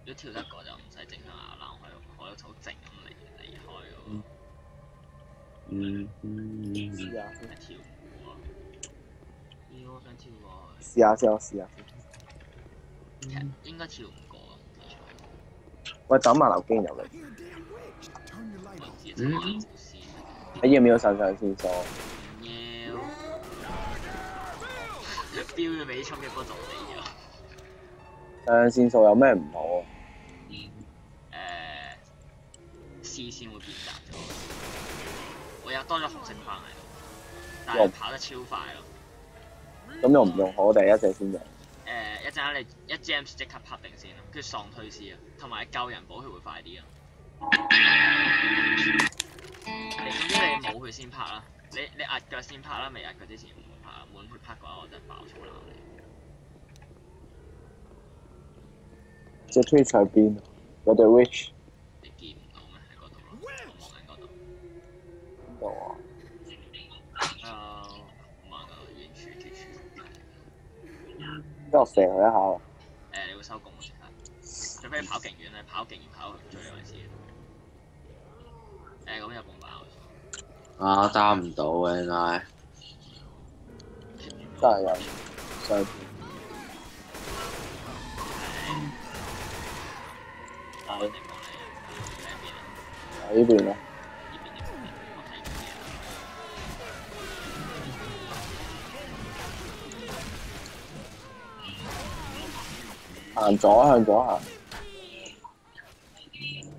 如果跳得過就唔使整下牙冷，可以可以好靜咁離離開嘅嗯嗯試下喎。先，係跳唔過啊！咦，我想跳過去，試下先，我試下應該跳唔過啊！記錯。喂，等埋流經入嚟先。你要唔要上上廁所？唔要。標咗俾衝擊波撞死咗。上上線數有咩唔好啊？誒、視線會變窄咗。我有多咗紅色框喺度，但係跑得超快咯。咁用唔用好定係一隻先用？誒、一陣間你一 jam 即刻拍定先咯，跟住喪推絲啊，同埋救人補血會快啲啊。你總之你冇佢先拍啦，你你壓腳先拍啦，未壓腳之前唔好拍啦，滿血拍嘅話我真係爆粗鬧你。隻 Twitch 喺邊啊？有對 Witch 你見唔到咩？喺嗰度咯，我望緊嗰度。邊度啊？啊，我射佢一下啊。誒、你會收工即刻，除非你跑勁遠咧，跑勁遠跑去最位置。誒、咁有 bomb 爆，啊打唔到嘅應該，真係有上線。我揾地方嚟，喺邊啊？喺呢邊啊？呢，行左向左行。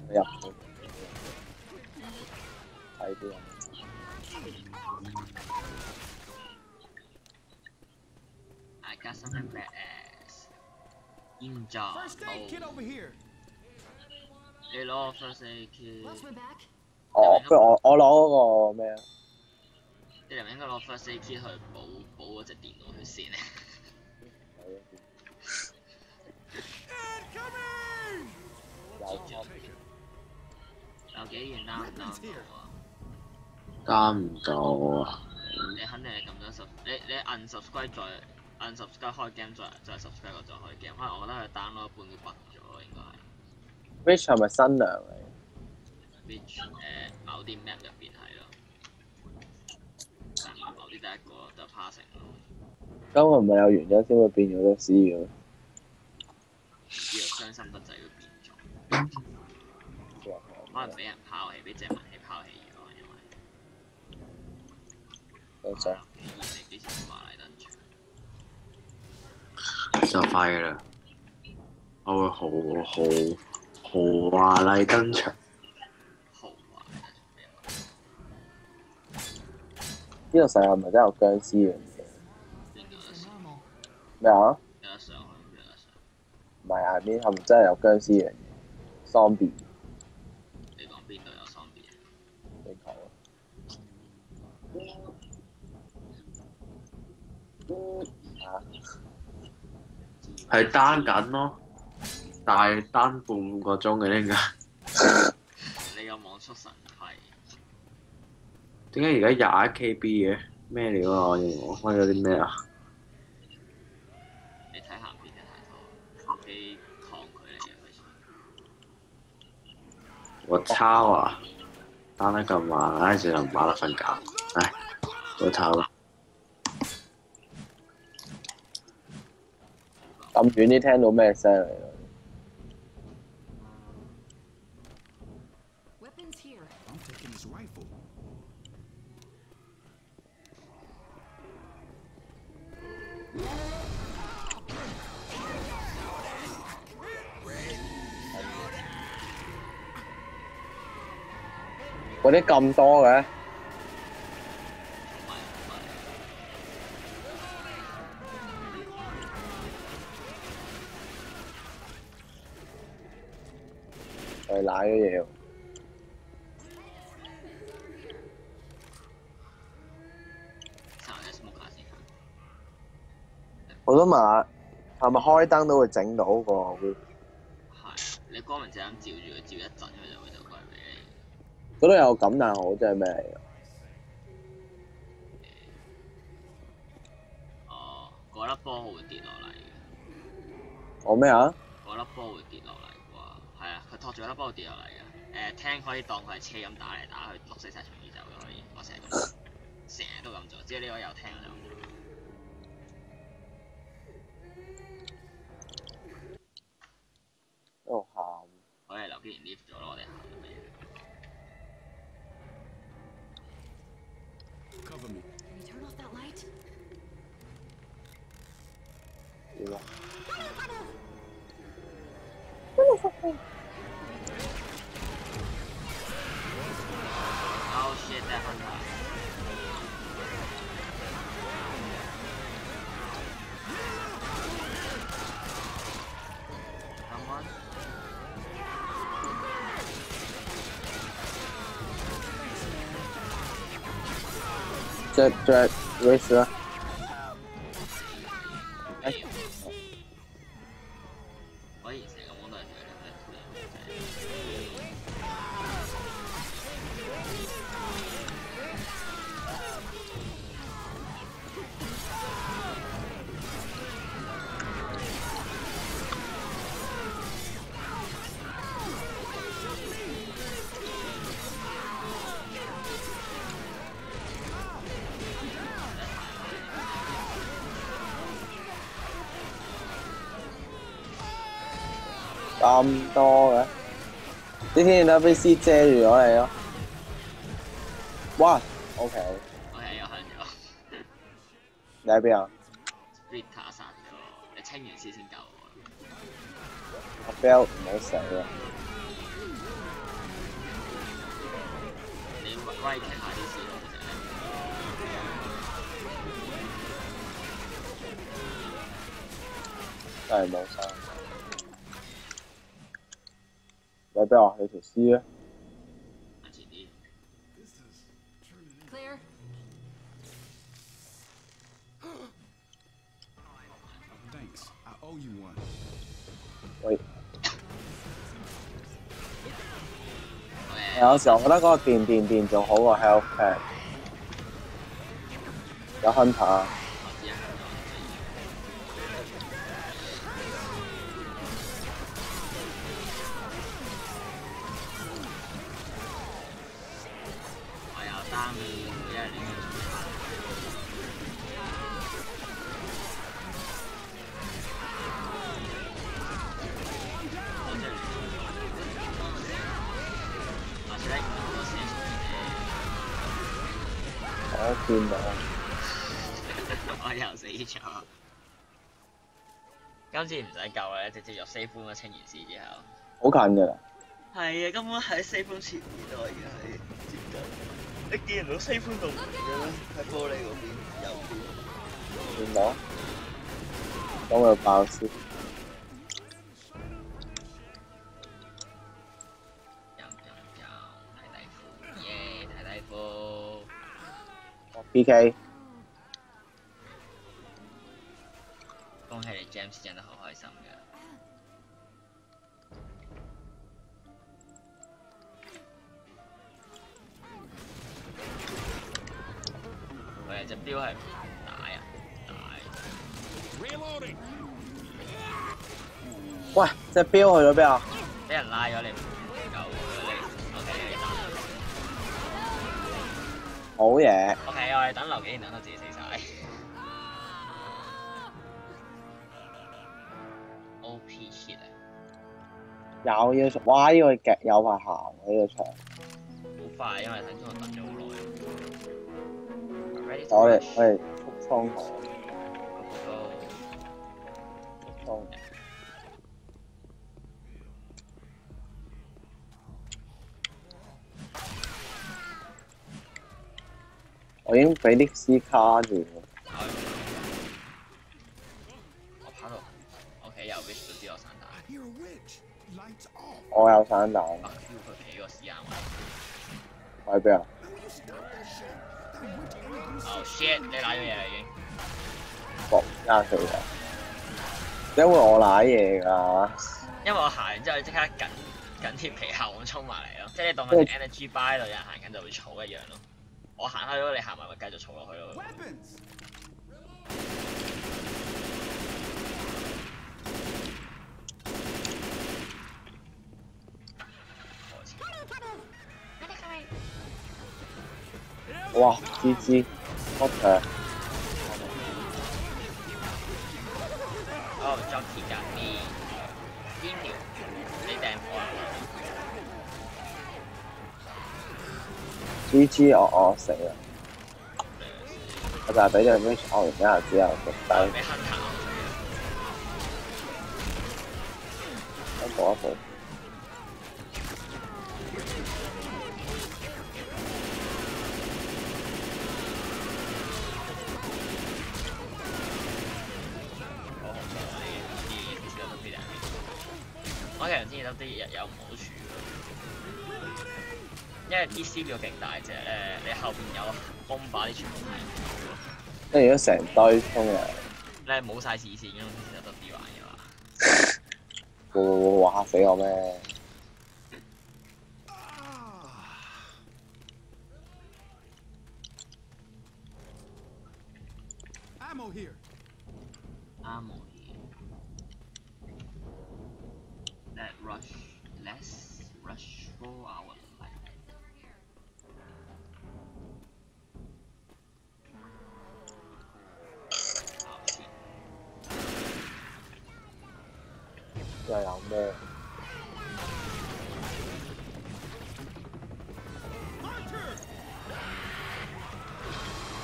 你入去。睇啲人。I got something badass。現在 First aid kit 好，over here. 你攞個 first AK，哦，不如我我攞嗰個咩啊？你哋明應該攞 first AK 去保保嗰隻電腦先咧。又幾遠啊？唔夠啊！加唔夠啊！你肯定係撳咗 sub，你你 unsubscribe 再 unsubscribe 開 game 再再 subscribe 再開 game，可能我覺得佢 download，半個白咗應該係。Rich 係咪新娘嚟？which 誒、某啲 map 入邊係咯，某啲第一個就 passing 咯。咁佢唔係有原因先會變咗個 C 嘅咩？呢個傷心得滯會變咗，可能俾人拋棄，俾鄭文熙拋棄咗，因為我想二零幾前華麗登場，就快噶啦，我會好好豪華麗登場。豪華麗登場俾人話呢個世界係咪真係有僵尸嘅嘢？邊個有得上？咩啊？唔係下邊係咪真係有僵尸嘅嘢？Zombie 你講邊度有喪邊？地球啊！啊！係單緊咯，但係單半個鐘嘅應該。你個網速神快，點解而家廿一 KB 嘅？咩料啊？我我開咗啲咩啊？你睇鹹片睇太多，手機抗拒你嘅開始。我抄啊！單得咁慢，唉，只能馬得瞓覺。唉，早唞啦。咁遠啲聽到咩聲嚟啲咁多嘅，係奶嘅嘢。我都問下，係咪開燈都會整到個 view？係，你光明正咁照住佢，照一陣。嗰度有咁，但係我真係咩嚟㗎？哦，嗰粒波會跌落嚟嘅，我咩啊？嗰粒波會跌落嚟啩？係啊，佢托住嗰粒波會跌落嚟嘅。誒、聽可以當佢係車咁打嚟打去，碌死晒場宇宙嘅可以，我成日咁，成日都咁做，只要呢個有聽我就咁做。喺度喊。我哋留既然 lift 咗咯，我哋行咗咩？Cover me. Can you turn off that light? 點啊？Oh shit, that hunter. 着着 race 啲天線 WC 遮住咗你咯。哇，OK，我係有向咗你喺邊啊？Rita 散咗，你清完屍先救我。阿 Bell 唔好死啊！你威劇下啲事咯，其實真係冇生。你喺邊啊？你條屍咧？向前啲。Clear. Thanks. 係啊，係咁先。喂。有時候覺得嗰個電電電仲好過 health pack，有 hunter。直接入 room 啦，清完屍之後。好近㗎啦，係啊，根本喺 safe room 前面咯，而家係接近。你見唔到 safe room 度門嘅咩？喺玻璃嗰邊右邊。見到。咁我爆先，飲飲恭喜你 James 真得好開心嘅。喂，只標係大啊，喂，只標去咗邊啊？俾人拉咗你。好嘢！OK，我哋等留幾年等到自己。有要哇！呢、個極有排行呢、個場，好快，因為睇中我等咗好耐。我哋我哋復衝好 Go. 復衝。我已經俾啲 C 卡住，我有散彈，Fuck you，佢俾個時間位。喺邊啊 gonna Oh shit！你賴咗嘢啦已經。搏廿四啊！點會我賴嘢㗎？因為我行完之後，你即刻緊緊貼皮後咁衝埋嚟咯，即係你當嗰隻 energy bar 度有人行緊就會嘈一樣咯。我行開咗，你行埋咪繼續嘈落去咯。哇！芝芝，我誒哦，裝鐵甲面，邊條你掟火啊？芝芝，我我死啦！我就係俾隻 wish 我完之後之後食低俾黑頭一步一步。啲日有唔好處喎，因為啲 C 表勁大隻咧，你後邊有空把啲全部睇唔到咯。跟住如果成堆衝嚟，你係冇晒視線嘅，其實得啲玩嘅嘛。會會會話嚇死我咩？Ammo here. 啱冇嘢。Let rush, let's rush for our life. 好先又有咩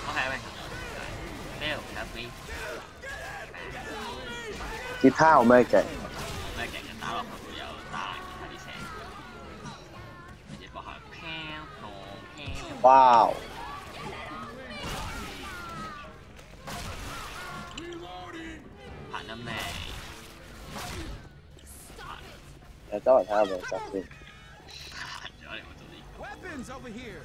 ？OK，喂，Bill，have 飄飄。哇！Reloading. 行得未？誒，周圍睇下有冇執先。行咗你冇做呢 Weapons over here.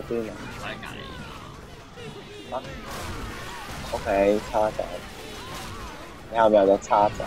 誒邊啊我。？OK，叉仔。你後面有隻叉仔。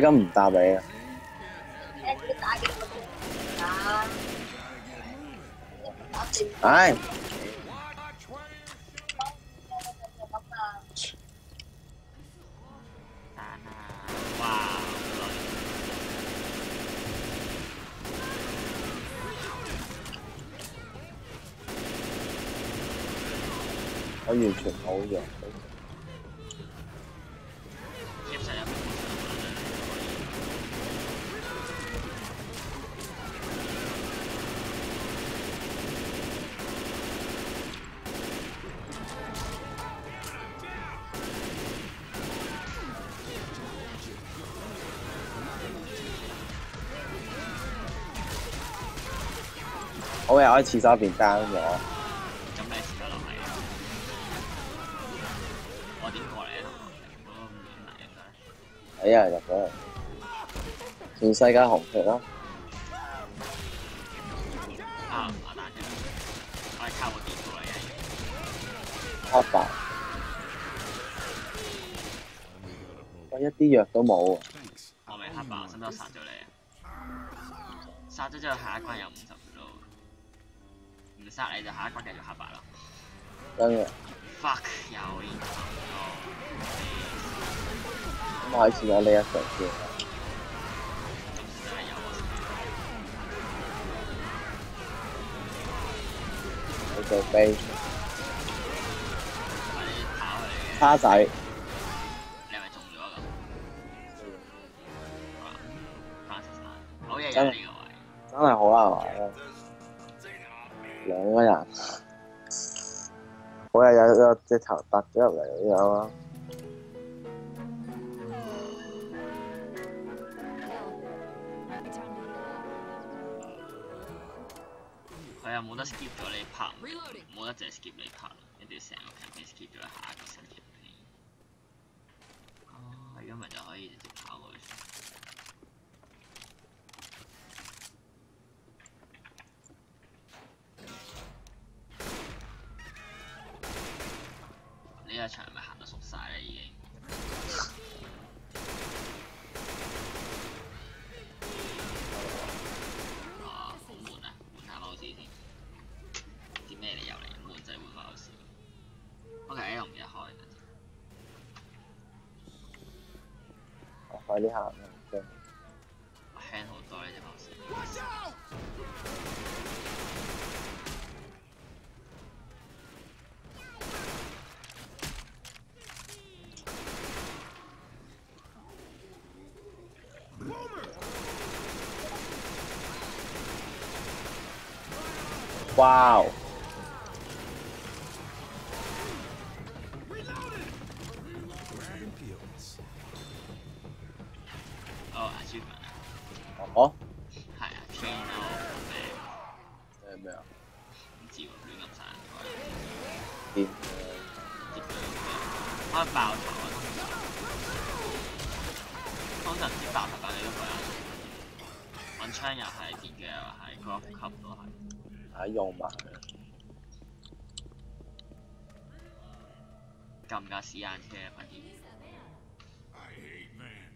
咁唔答你啊！唉，我又喺廁所邊 down 咗，咁你試下落嚟。我點過嚟啊？嗰個唔嚟嘅。睇下入咗嚟，全世界紅血咯，啊！我係靠個電過嚟嘅。黑白。我一啲藥都冇.我咪黑爆，使唔使我殺咗你啊？殺咗之後下一關有五十殺你就下一關繼續黑白啦。真嘅。Fuck 又呢頭咁我喺廁所呢一場先。仔，你係咪中咗咁？好啦，Francis 啊好嘢有。真係好難玩啊！兩個人，我又有有隻頭突咗入嚟咁樣啦。佢又冇得 skip 咗你拍冇得淨係 skip 你拍一定要成個 team skip 咗下一個新 campaign。哦，如果唔係就可以一場咪行得熟晒啦已經？啊，好悶啊！換下 mouse 先。啲咩理由嚟？悶仔換 mouse。OK，我唔一開。我快啲行啦，真係我輕好多呢隻 mouse。哇！哦，achievement 啊，哦，係啊天咯，咩？誒咩啊？唔知喎，亂咁晒。電接佢開爆頭啊！通常接爆頭但你都佢啊，揾槍又係，電鋸又係，高級都係。喺用埋，夠唔夠屎眼車啊？快啲！I hate man.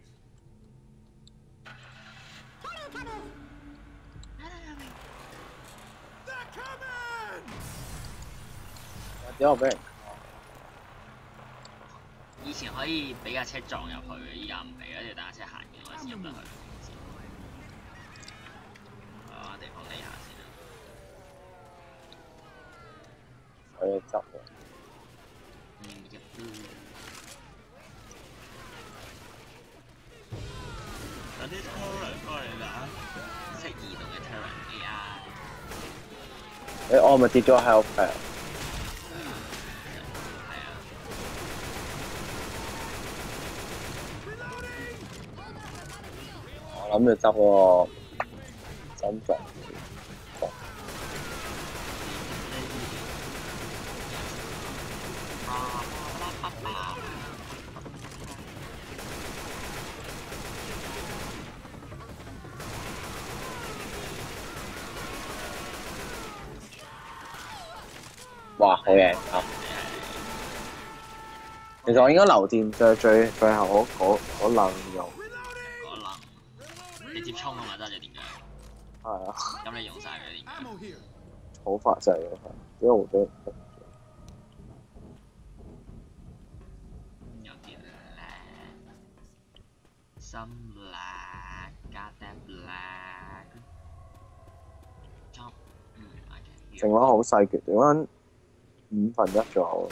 點解我俾人以前可以俾架車撞入去嘅，依家唔俾啦，要等架車行嘅話先入得去。啊，地方地下先啦。佢哋執嘅？嗯，入啲。有啲 Terran 過嚟啦，識移動嘅 Terran AI。誒，我咪跌咗係啊。我諗住執嗰個真實。哇，好嘢！啊其實我應該留電最最最後嗰嗰嗰兩用，嗰能直接衝啊嘛，得隻電鋸。係啊，咁你用晒佢電鋸。Ammo here. 好快就係咁，點解會俾人逼有，some black, got that black。剩翻好細橛，剩翻五分一就。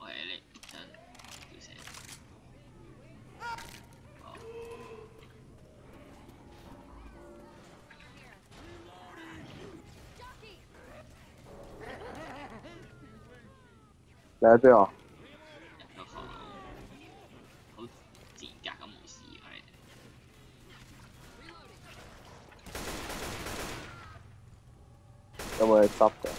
喂，你真叫。最好。有冇嘢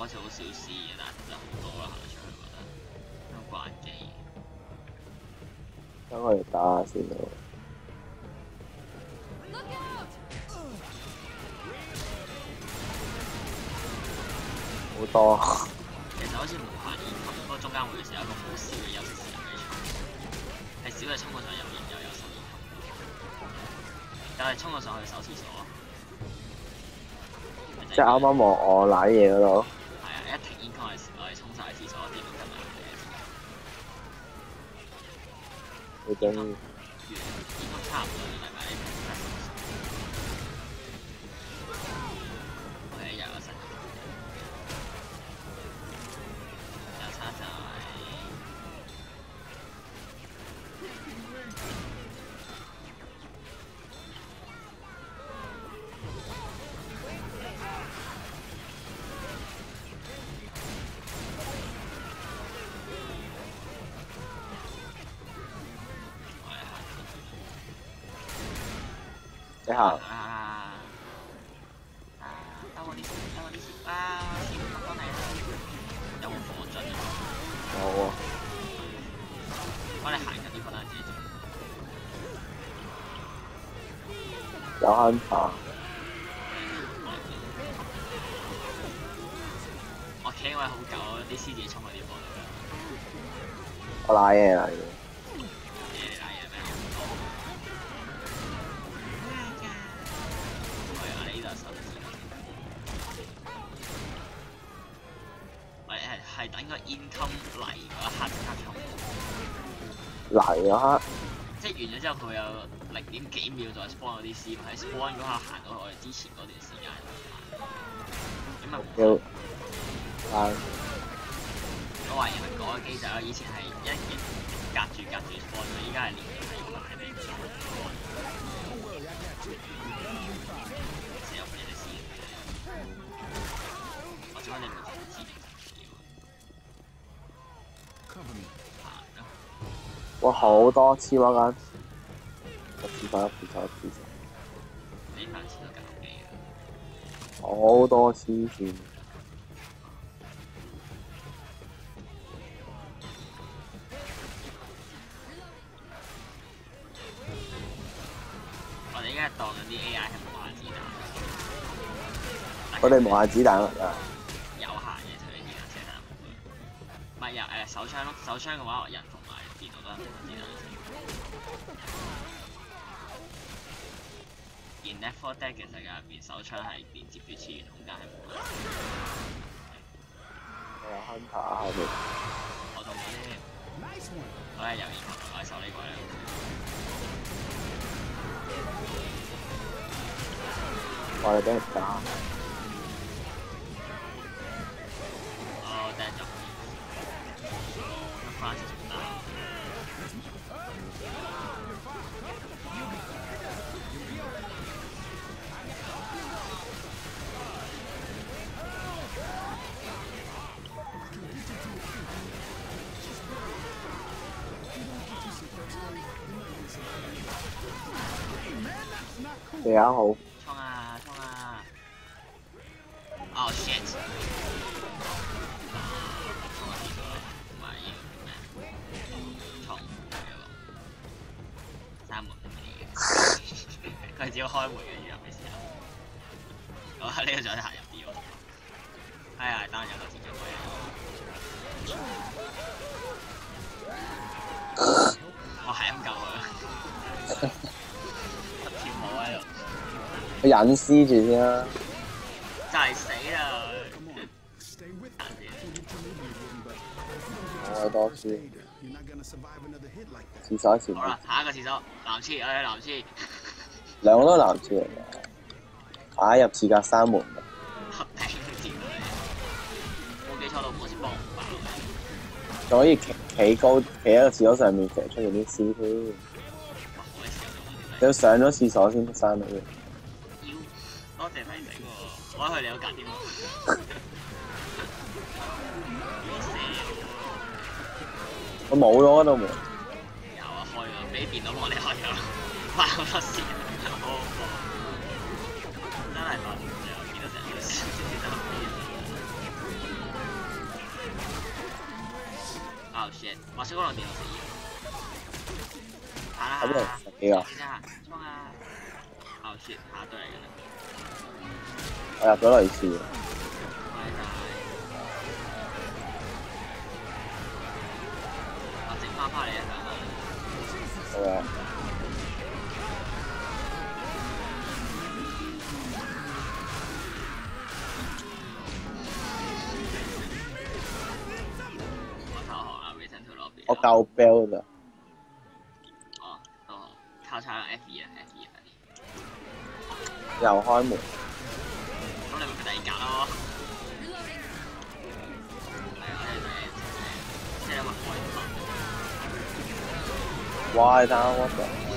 你撳嗰次好少事嘅，但係就好多啦，行得出去覺得都慣機。等我哋打下先咯。好多。啊其實好似無限煙咁，不過中間會有一個好少嘅休息時間俾你衝，係少嘅衝過上又然又有十煙但係衝過上去手廁所，即係啱啱望我舐嘢嗰度，嘅你好。係係等個 income 嚟嗰一刻即刻衝。嚟嗰刻，即係完咗之後，佢有零點幾秒再 spawn 嗰啲 C，喺 spawn 嗰下行到我哋之前嗰段時間。咁啊，要但我懷疑係改咗機制啦。以前係一件隔住隔住 spawn 嘅，依家係連住係埋俾 spawn。哇好多黐孖筋，一次翻一次就一次呢份錢都搞機嘅。好多黐線，我哋依家係當緊啲 AI 係無限子彈。我哋無限子彈啊！有限嘅，除非而家車彈唔係有誒手槍咯，手槍嘅話人而 n e t f o r Dead 嘅世界入面，手槍係連接住次元空間係無限子我有 hunter 喺度，我同嗰啲 Nice one. 我係由以前我係手呢個咧，我哋俾人打，我掟咗对啊，好。冲啊冲啊！哦、啊 oh,，shit！佢只要開門嘅，而家咩事啊？我喺呢個狀態入啲喎，係、哎、啊，單人都接咗佢。佢隱私住先啦。就係死啦 Ah, 我有多輸，Jade, you're not gonna survive another hit like that. 廁所前面好啦，下一個廁所，男廁，我哋男廁，兩個都係男廁嚟嘅，打入廁格閂門。合頂掂你，冇記錯到，唔爆嘅，仲可以企企高，企喺個廁所上面射出嚟啲屎你要上咗廁所先閂到嘅。妖，多謝提醒喎，我喺佢哋有格添喎。我冇咗嗰道門，有啊，開咗，俾電腦幫我哋開咗，花好多時間，好恐怖，真係煩，我見到成日都笑，真係好 shit！滑雪嗰度電腦死咗，打啦！咁你十幾個？先啊，衝啊！Oh shit！下一隊嚟㗎啦，我入咗類似。拜拜！我整翻返嚟一陣啊！好啦。我夠 bell 咋，哦，都好，靠踩 F 二啊，F 二快啲。又開門，門，哇！你睇下 what the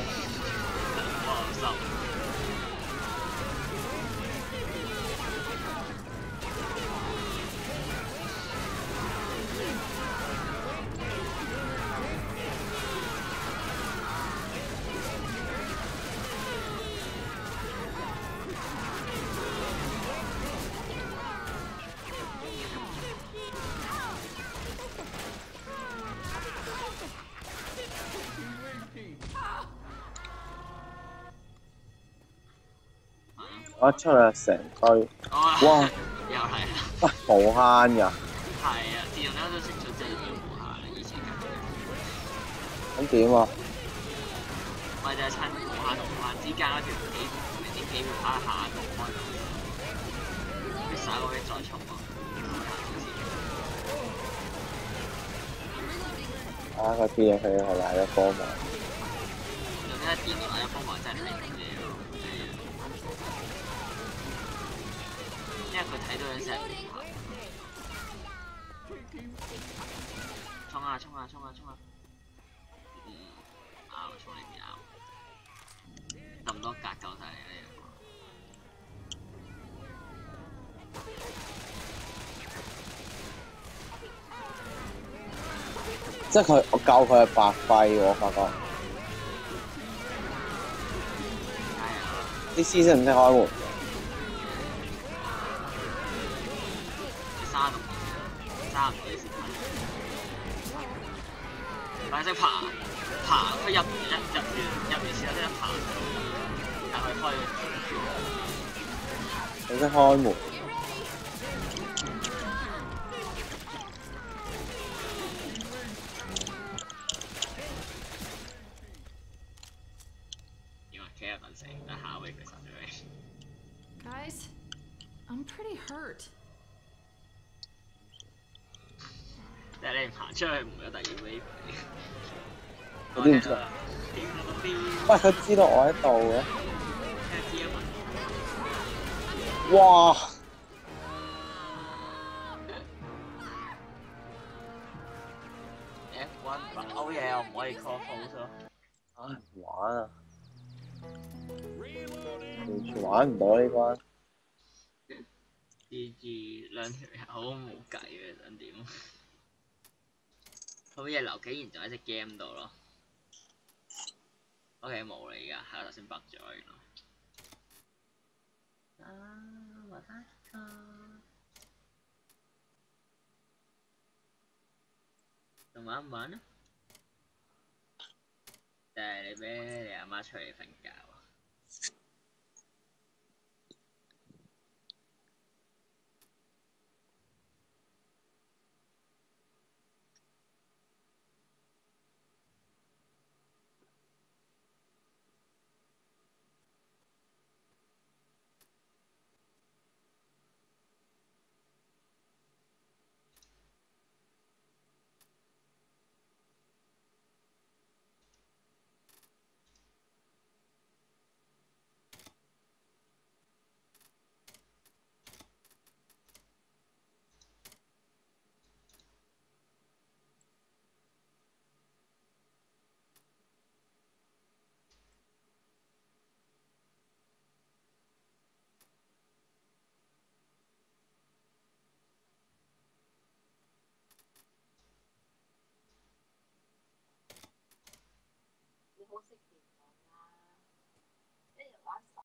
我一出去成堆，哇！哇！又係啦，喂，無限㗎，係啊，自從咧都識咗真係要無限啦，以前咁點啊？咪就係趁無限同無限之間嗰條幾唔知幾秒下下同開到，你耍個 hit 再衝啊！啊！佢啲嘢佢係賴咗波嘛，仲有一電話一幫埋真係因為佢睇到有陣時係唔係。衝啊衝啊衝啊衝啊！嗯，啱，衝呢邊啱。咁多格夠晒你呢個。即係佢我救佢係白費喎，我發覺加油！啲師識唔識開門，快識爬爬，佢入入入完入完時候即刻爬，但系开佢識開門，知道我喺度嘅？哇！F1 好嘢，我唔可以 call pose 咯。唉，唔玩啊，完全玩唔到呢關，GG 兩條友好冇計嘅，想點？好嘢留幾然就喺只 game 度咯。OK 冇啦而家，係我頭先北咗原來。啊，我睇個。玩唔玩啊？定系你俾你阿媽出嚟瞓覺 conseguir.